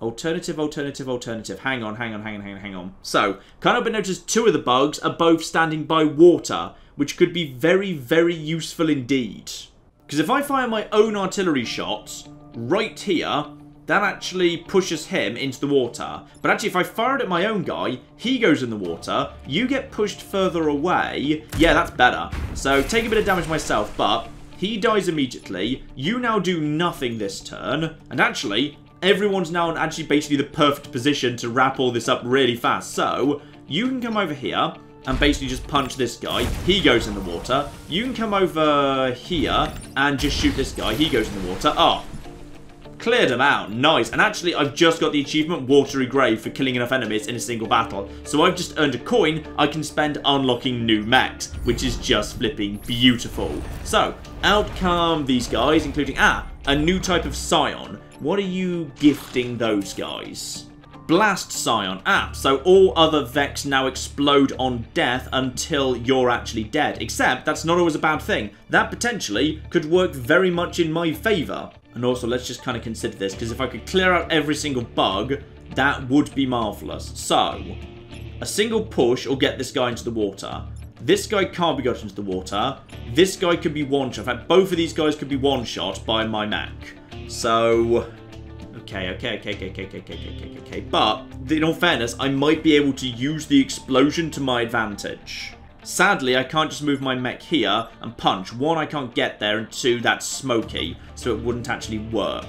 Alternative, alternative, alternative. Hang on, hang on, hang on, hang on, hang on. So, can't help but notice two of the bugs are both standing by water which could be very, very useful indeed. Because if I fire my own artillery shots right here, that actually pushes him into the water. But actually, if I fire it at my own guy, he goes in the water, you get pushed further away. Yeah, that's better. So, take a bit of damage myself, but he dies immediately. You now do nothing this turn. And actually, everyone's now in actually basically the perfect position to wrap all this up really fast. So, you can come over here and basically just punch this guy. He goes in the water. You can come over here and just shoot this guy. He goes in the water. Oh, cleared them out. Nice. And actually, I've just got the achievement Watery Grave for killing enough enemies in a single battle. So I've just earned a coin I can spend unlocking new mechs, which is just flipping beautiful. So, out come these guys, including, ah, a new type of Psion. What are you gifting those guys? Blast Psion. Ah, so all other Veks now explode on death until you're actually dead. Except, that's not always a bad thing. That potentially could work very much in my favour. And also, let's just kind of consider this, because if I could clear out every single bug, that would be marvellous. So, a single push will get this guy into the water. This guy can't be got into the water. This guy could be one-shot. In fact, both of these guys could be one-shot by my mech. So, Okay, okay, okay, okay, okay, okay, okay, okay, okay. But, in all fairness, I might be able to use the explosion to my advantage. Sadly, I can't just move my mech here and punch. One, I can't get there, and two, that's smoky, so it wouldn't actually work.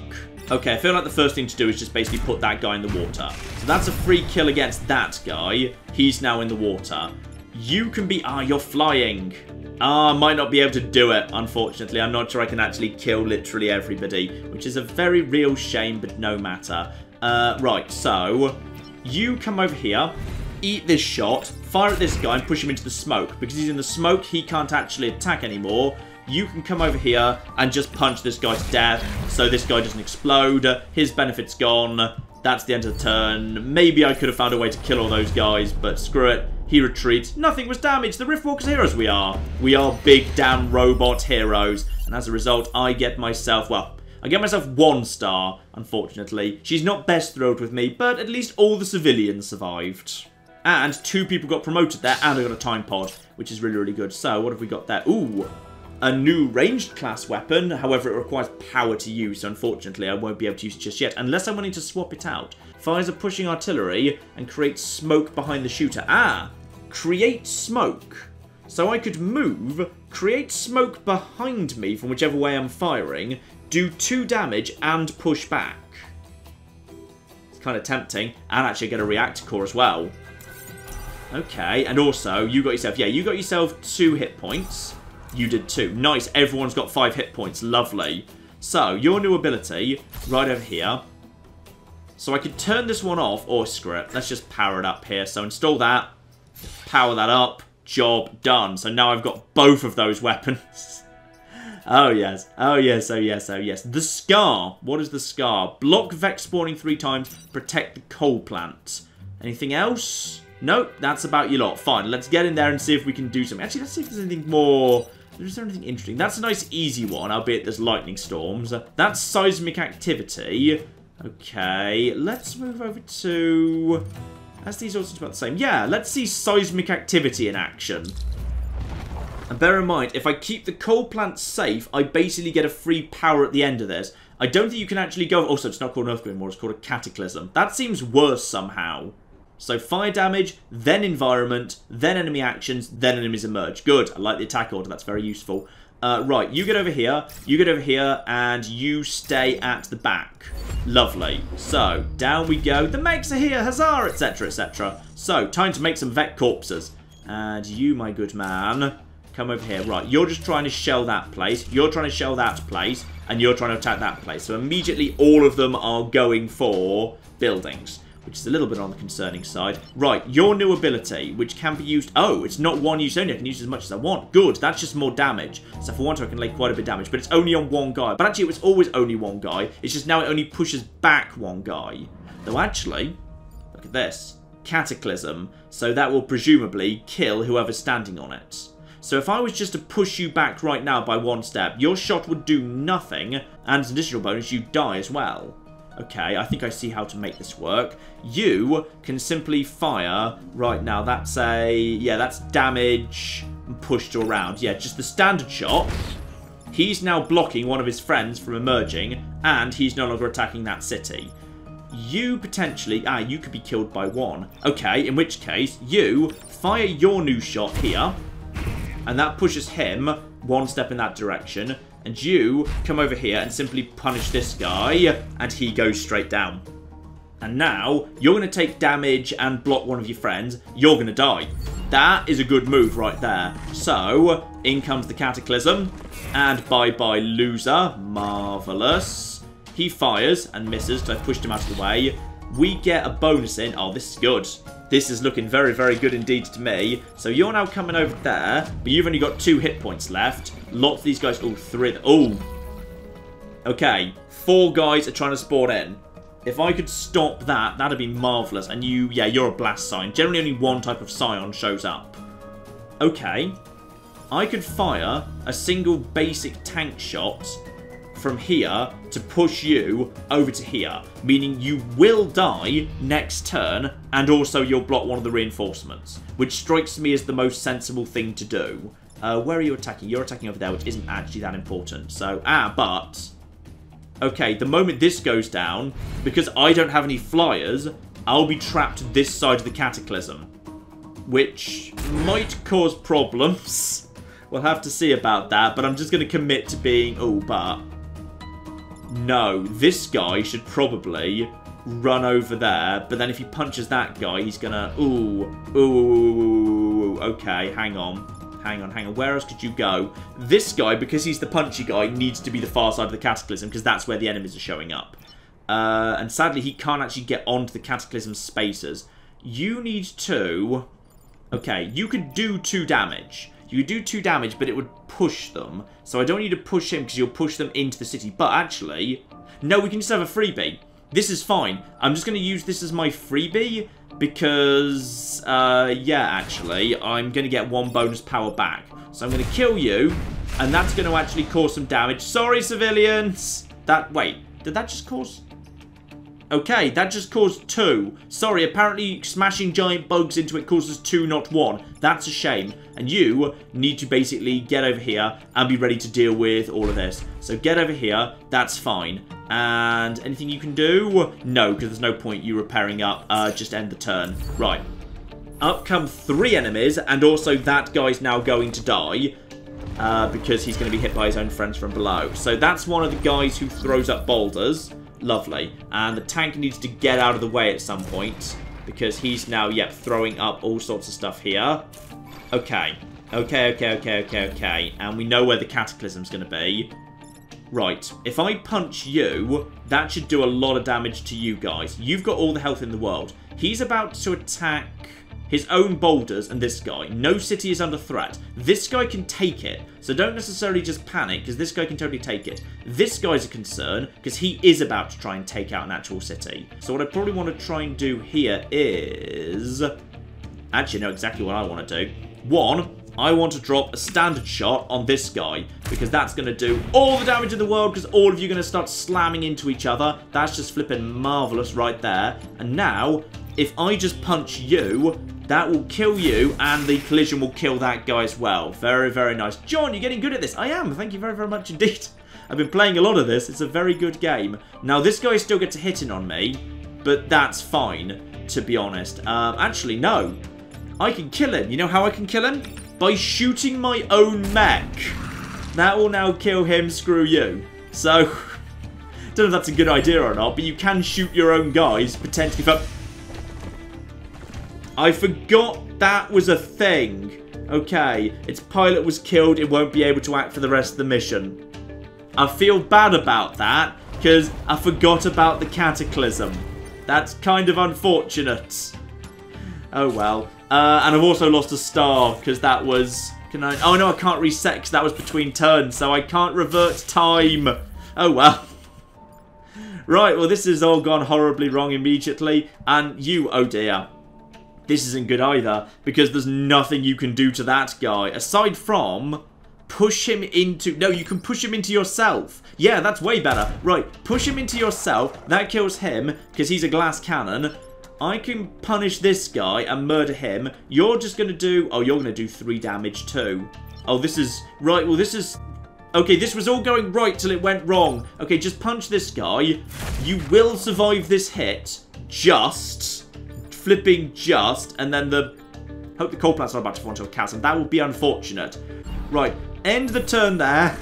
Okay, I feel like the first thing to do is just basically put that guy in the water. So that's a free kill against that guy. He's now in the water. You can be... Ah, you're flying. Ah, I might not be able to do it, unfortunately. I'm not sure I can actually kill literally everybody, which is a very real shame, but no matter. Uh, right, so you come over here, eat this shot, fire at this guy and push him into the smoke. Because he's in the smoke, he can't actually attack anymore. You can come over here and just punch this guy to death so this guy doesn't explode. His benefit's gone. That's the end of the turn. Maybe I could have found a way to kill all those guys, but screw it. He retreats. Nothing was damaged. The Riftwalkers heroes we are. We are big damn robot heroes. And as a result, I get myself, well, I get myself one star, unfortunately. She's not best thrilled with me, but at least all the civilians survived. And two people got promoted there, and I got a time pod, which is really, really good. So, what have we got there? Ooh, a new ranged class weapon. However, it requires power to use, so unfortunately I won't be able to use it just yet, unless I'm wanting to swap it out. Fires a pushing artillery and creates smoke behind the shooter. Ah, create smoke. So I could move, create smoke behind me from whichever way I'm firing, do 2 damage and push back. It's kind of tempting. And actually get a reactor core as well. Okay, and also, you got yourself, yeah, you got yourself 2 hit points. You did too. Nice, everyone's got 5 hit points. Lovely. So, your new ability, right over here. So I could turn this one off, or screw it. Let's just power it up here. So install that, Power that up. Job done. So now I've got both of those weapons. oh, yes. Oh, yes. Oh, yes. Oh, yes. The Scar. What is the Scar? Block Veks spawning three times. Protect the coal plant. Anything else? Nope. That's about your lot. Fine. Let's get in there and see if we can do something. Actually, let's see if there's anything more... Is there anything interesting? That's a nice easy one, albeit there's lightning storms. That's seismic activity. Okay, let's move over to... As these all about the same. Yeah, let's see seismic activity in action. And bear in mind, if I keep the coal plant safe, I basically get a free power at the end of this. I don't think you can actually go... Also, it's not called an earthquake anymore, it's called a cataclysm. That seems worse somehow. So fire damage, then environment, then enemy actions, then enemies emerge. Good, I like the attack order, that's very useful. Uh, right, you get over here, you get over here, and you stay at the back. Lovely. So, down we go. The mechs are here, huzzah, etc, etc. So, time to make some Vek corpses. And you, my good man, come over here. Right, you're just trying to shell that place, you're trying to shell that place, and you're trying to attack that place. So immediately all of them are going for buildings which is a little bit on the concerning side. Right, your new ability, which can be used... Oh, it's not one use only. I can use as much as I want. Good, that's just more damage. So for one I can lay quite a bit of damage, but it's only on one guy. But actually, it was always only one guy. It's just now it only pushes back one guy. Though actually, look at this. Cataclysm. So that will presumably kill whoever's standing on it. So if I was just to push you back right now by one step, your shot would do nothing, and as an additional bonus—you'd die as well. Okay, I think I see how to make this work. You can simply fire right now. That's a... Yeah, that's damage pushed around. Yeah, just the standard shot. He's now blocking one of his friends from emerging, and he's no longer attacking that city. You potentially... Ah, you could be killed by one. Okay, in which case, you fire your new shot here, and that pushes him one step in that direction. And you come over here and simply punish this guy, and he goes straight down. And now, you're going to take damage and block one of your friends. You're going to die. That is a good move right there. So, in comes the Cataclysm. And bye-bye, loser. Marvellous. he fires and misses because I've pushed him out of the way. We get a bonus in. Oh, this is good. This is looking very, very good indeed to me. So you're now coming over there, but you've only got two hit points left. Lots of these guys... Oh, three... Oh. Okay. Four guys are trying to spawn in. If I could stop that, that'd be marvellous. And you... Yeah, you're a Blast Psion. Generally, only one type of psion shows up. Okay. I could fire a single basic tank shot from here to push you over to here, meaning you will die next turn, and also you'll block one of the reinforcements, which strikes me as the most sensible thing to do. Uh, where are you attacking? You're attacking over there, which isn't actually that important. So, ah, but... Okay, the moment this goes down, because I don't have any flyers, I'll be trapped this side of the Cataclysm, which might cause problems. We'll have to see about that, but I'm just going to commit to being... Oh, but no, this guy should probably run over there, but then if he punches that guy, he's gonna... Ooh, ooh, okay, hang on. Hang on, hang on. Where else could you go? This guy, because he's the punchy guy, needs to be the far side of the Cataclysm, because that's where the enemies are showing up. Uh, and sadly, he can't actually get onto the Cataclysm spaces. You need to... Okay, you can do two damage. You do two damage, but it would push them. So I don't need to push him because you'll push them into the city. But actually, no, we can just have a freebie. This is fine. I'm just going to use this as my freebie because, uh, yeah, actually, I'm going to get one bonus power back. So I'm going to kill you, and that's going to actually cause some damage. Sorry, civilians! That, wait, did that just cause... Okay, that just caused two. Sorry, apparently smashing giant bugs into it causes two, not one. That's a shame. And you need to basically get over here and be ready to deal with all of this. So get over here, that's fine. And anything you can do? No, because there's no point you repairing up. Uh, just end the turn. Right. Up come three enemies, and also that guy's now going to die. Uh, because he's going to be hit by his own friends from below. So that's one of the guys who throws up boulders. Lovely. And the tank needs to get out of the way at some point. Because he's now, yep, throwing up all sorts of stuff here. Okay. Okay, okay, okay, okay, okay. And we know where the Cataclysm's going to be. Right, if I punch you, that should do a lot of damage to you guys. You've got all the health in the world. He's about to attack his own boulders and this guy. No city is under threat. This guy can take it, so don't necessarily just panic, because this guy can totally take it. This guy's a concern, because he is about to try and take out an actual city. So what I probably want to try and do here is... Actually, know exactly what I want to do. One, I want to drop a standard shot on this guy because that's going to do all the damage in the world because all of you are going to start slamming into each other. That's just flipping marvellous right there. And now, if I just punch you, that will kill you, and the collision will kill that guy as well. Very, very nice. John, you're getting good at this. I am. Thank you very, very much indeed. I've been playing a lot of this. It's a very good game. Now, this guy still gets a hit in on me, but that's fine, to be honest. Um, actually, no. I can kill him. You know how I can kill him? By shooting my own mech. That will now kill him, screw you. So, don't know if that's a good idea or not, but you can shoot your own guys, potentially for I forgot that was a thing. Okay, its pilot was killed, it won't be able to act for the rest of the mission. I feel bad about that, because I forgot about the Cataclysm. That's kind of unfortunate. Oh well. Uh, and I've also lost a star, because that was... Can I... Oh no, I can't reset, because that was between turns, so I can't revert time. Oh well. Right, well this has all gone horribly wrong immediately, and you, oh dear this isn't good either because there's nothing you can do to that guy aside from push him into... No, you can push him into yourself. Yeah, that's way better. Right, push him into yourself. That kills him because he's a glass cannon. I can punish this guy and murder him. You're just going to do... Oh, you're going to do three damage too. Oh, this is... Right, well, this is... Okay, this was all going right till it went wrong. Okay, just punch this guy. You will survive this hit. Just flipping just, and then the... Hope the coal plant's not about to fall into a chasm. That would be unfortunate. Right, end the turn there.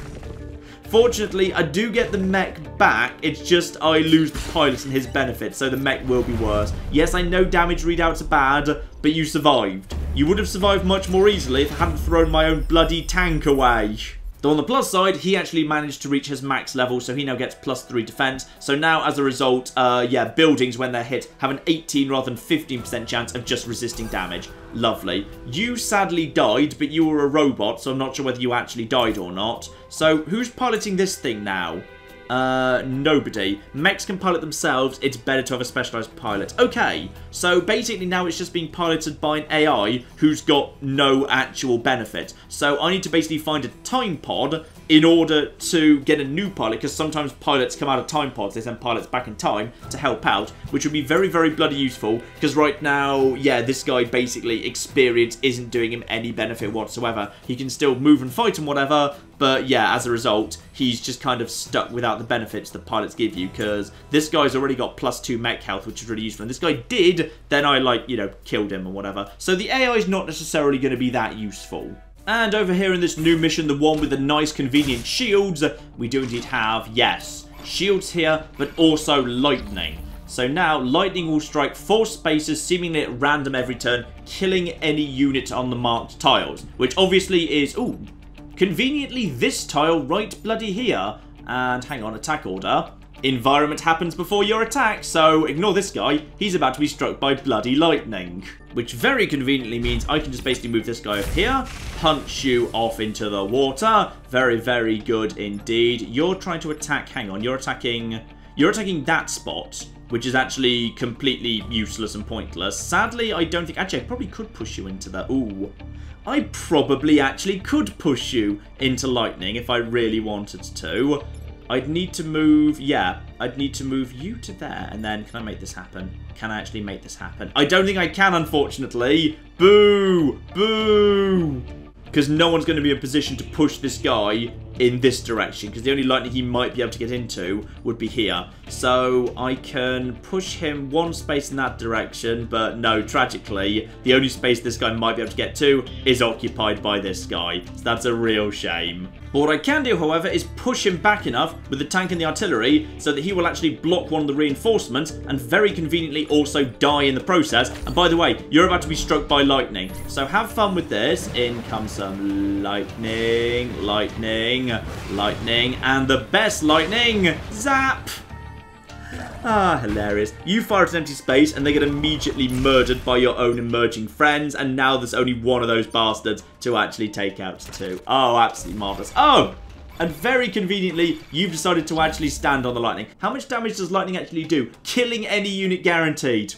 Fortunately, I do get the mech back. It's just I lose the pilot and his benefits, so the mech will be worse. Yes, I know damage readouts are bad, but you survived. You would have survived much more easily if I hadn't thrown my own bloody tank away. Though on the plus side, he actually managed to reach his max level, so he now gets plus 3 defense. So now, as a result, uh, yeah, buildings, when they're hit, have an 18 rather than 15% chance of just resisting damage. Lovely. You sadly died, but you were a robot, so I'm not sure whether you actually died or not. So, who's piloting this thing now? Uh, nobody. Mechs can pilot themselves, it's better to have a specialised pilot. Okay, so basically now it's just being piloted by an AI who's got no actual benefit. So I need to basically find a time pod in order to get a new pilot, because sometimes pilots come out of time pods, they send pilots back in time to help out, which would be very, very bloody useful, because right now, yeah, this guy basically, experience isn't doing him any benefit whatsoever. He can still move and fight and whatever, but yeah, as a result, he's just kind of stuck without the benefits that pilots give you, because this guy's already got plus two mech health, which is really useful, and this guy did, then I, like, you know, killed him or whatever. So the AI is not necessarily going to be that useful. And over here in this new mission, the one with the nice convenient shields, we do indeed have, yes, shields here, but also lightning. So now, lightning will strike four spaces seemingly at random every turn, killing any unit on the marked tiles. Which obviously is, ooh, conveniently this tile right bloody here. And hang on, attack order. Environment happens before your attack, so ignore this guy. He's about to be struck by bloody lightning. Which very conveniently means I can just basically move this guy up here, punch you off into the water. Very, very good indeed. You're trying to attack, hang on, you're attacking, you're attacking that spot, which is actually completely useless and pointless. Sadly, I don't think, actually I probably could push you into the, ooh. I probably actually could push you into lightning if I really wanted to. I'd need to move, yeah, I'd need to move you to there, and then can I make this happen? Can I actually make this happen? I don't think I can, unfortunately. Boo! Boo! Because no one's going to be in position to push this guy in this direction, because the only lightning he might be able to get into would be here. So I can push him one space in that direction, but no, tragically, the only space this guy might be able to get to is occupied by this guy. So that's a real shame. But what I can do, however, is push him back enough with the tank and the artillery so that he will actually block one of the reinforcements and very conveniently also die in the process. And by the way, you're about to be struck by lightning. So have fun with this. In comes some lightning, lightning, lightning, and the best lightning, zap! Ah, hilarious. You fire at an empty space and they get immediately murdered by your own emerging friends and now there's only one of those bastards to actually take out two. Oh, absolutely marvellous. Oh! And very conveniently, you've decided to actually stand on the lightning. How much damage does lightning actually do? Killing any unit guaranteed.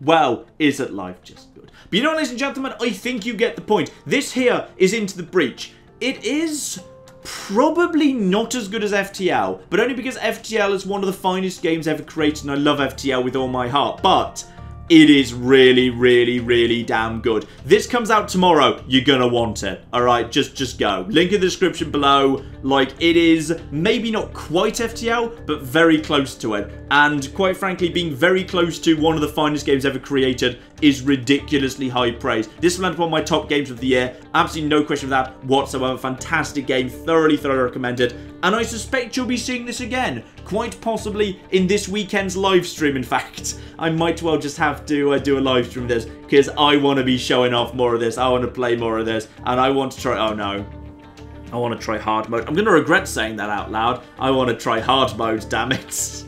Well, isn't life just good? But you know what, ladies and gentlemen, I think you get the point. This here is Into the Breach. It is probably not as good as FTL, but only because FTL is one of the finest games ever created and I love FTL with all my heart, but it is really, really, really damn good. This comes out tomorrow. You're gonna want it. All right, just just go. Link in the description below. Like, it is maybe not quite FTL, but very close to it. And quite frankly, being very close to one of the finest games ever created is ridiculously high praise. This will end up on my top games of the year. Absolutely no question of that whatsoever. Fantastic game. Thoroughly, thoroughly recommended. And I suspect you'll be seeing this again. Quite possibly in this weekend's live stream, in fact. I might well just have to uh, do a live stream of this because I want to be showing off more of this. I want to play more of this. And I want to try... Oh, no. I want to try hard mode. I'm going to regret saying that out loud. I want to try hard mode, damn it.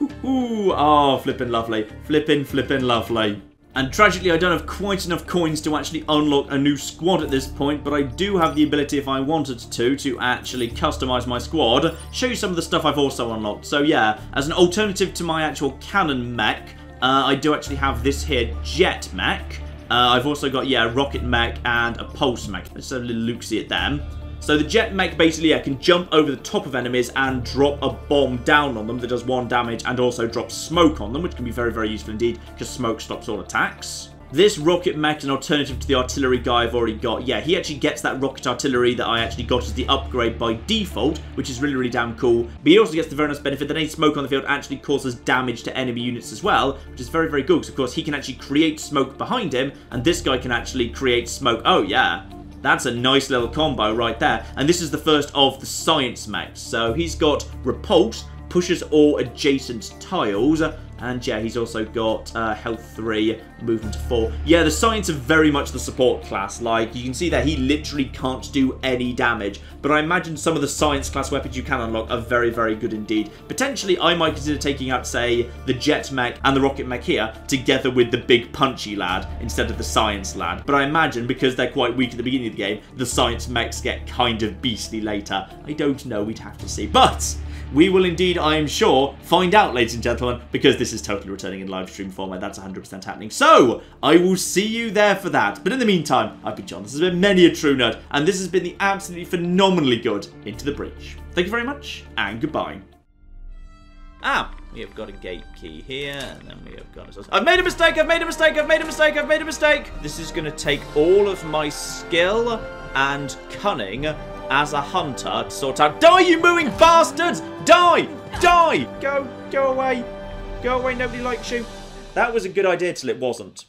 Ooh, oh, flippin' lovely. Flippin', flippin' lovely. And tragically, I don't have quite enough coins to actually unlock a new squad at this point, but I do have the ability, if I wanted to, to actually customize my squad, show you some of the stuff I've also unlocked. So yeah, as an alternative to my actual cannon mech, uh, I do actually have this here jet mech. Uh, I've also got, yeah, rocket mech and a pulse mech. Let's have a little look-see at them. So the jet mech basically yeah, can jump over the top of enemies and drop a bomb down on them that does one damage and also drops smoke on them, which can be very, very useful indeed because smoke stops all attacks. This rocket mech, is an alternative to the artillery guy I've already got. Yeah, he actually gets that rocket artillery that I actually got as the upgrade by default, which is really, really damn cool. But he also gets the very nice benefit that any smoke on the field actually causes damage to enemy units as well, which is very, very good. Because, of course, he can actually create smoke behind him, and this guy can actually create smoke. Oh, yeah. That's a nice little combo right there. And this is the first of the science mechs. So he's got repulse, pushes all adjacent tiles, And yeah, he's also got uh, health 3, movement 4. Yeah, the Science are very much the support class. Like, you can see that he literally can't do any damage. But I imagine some of the Science class weapons you can unlock are very, very good indeed. Potentially, I might consider taking out, say, the Jet Mech and the Rocket Mech here, together with the big punchy lad, instead of the Science lad. But I imagine, because they're quite weak at the beginning of the game, the Science Mechs get kind of beastly later. I don't know, we'd have to see. But we will indeed, I am sure, find out, ladies and gentlemen, because this is totally returning in live stream format. That's 100% happening. So, I will see you there for that. But in the meantime, I've been John. This has been many a true nerd, and this has been the absolutely phenomenally good Into the Breach. Thank you very much, and goodbye. Ah, we have got a gate key here, and then we have got... I've made a mistake, I've made a mistake, I've made a mistake, I've made a mistake! This is going to take all of my skill and cunning as a hunter to sort out... Die, you mooing bastards! Die! Die! Go, go away. Go away, nobody likes you. That was a good idea till it wasn't.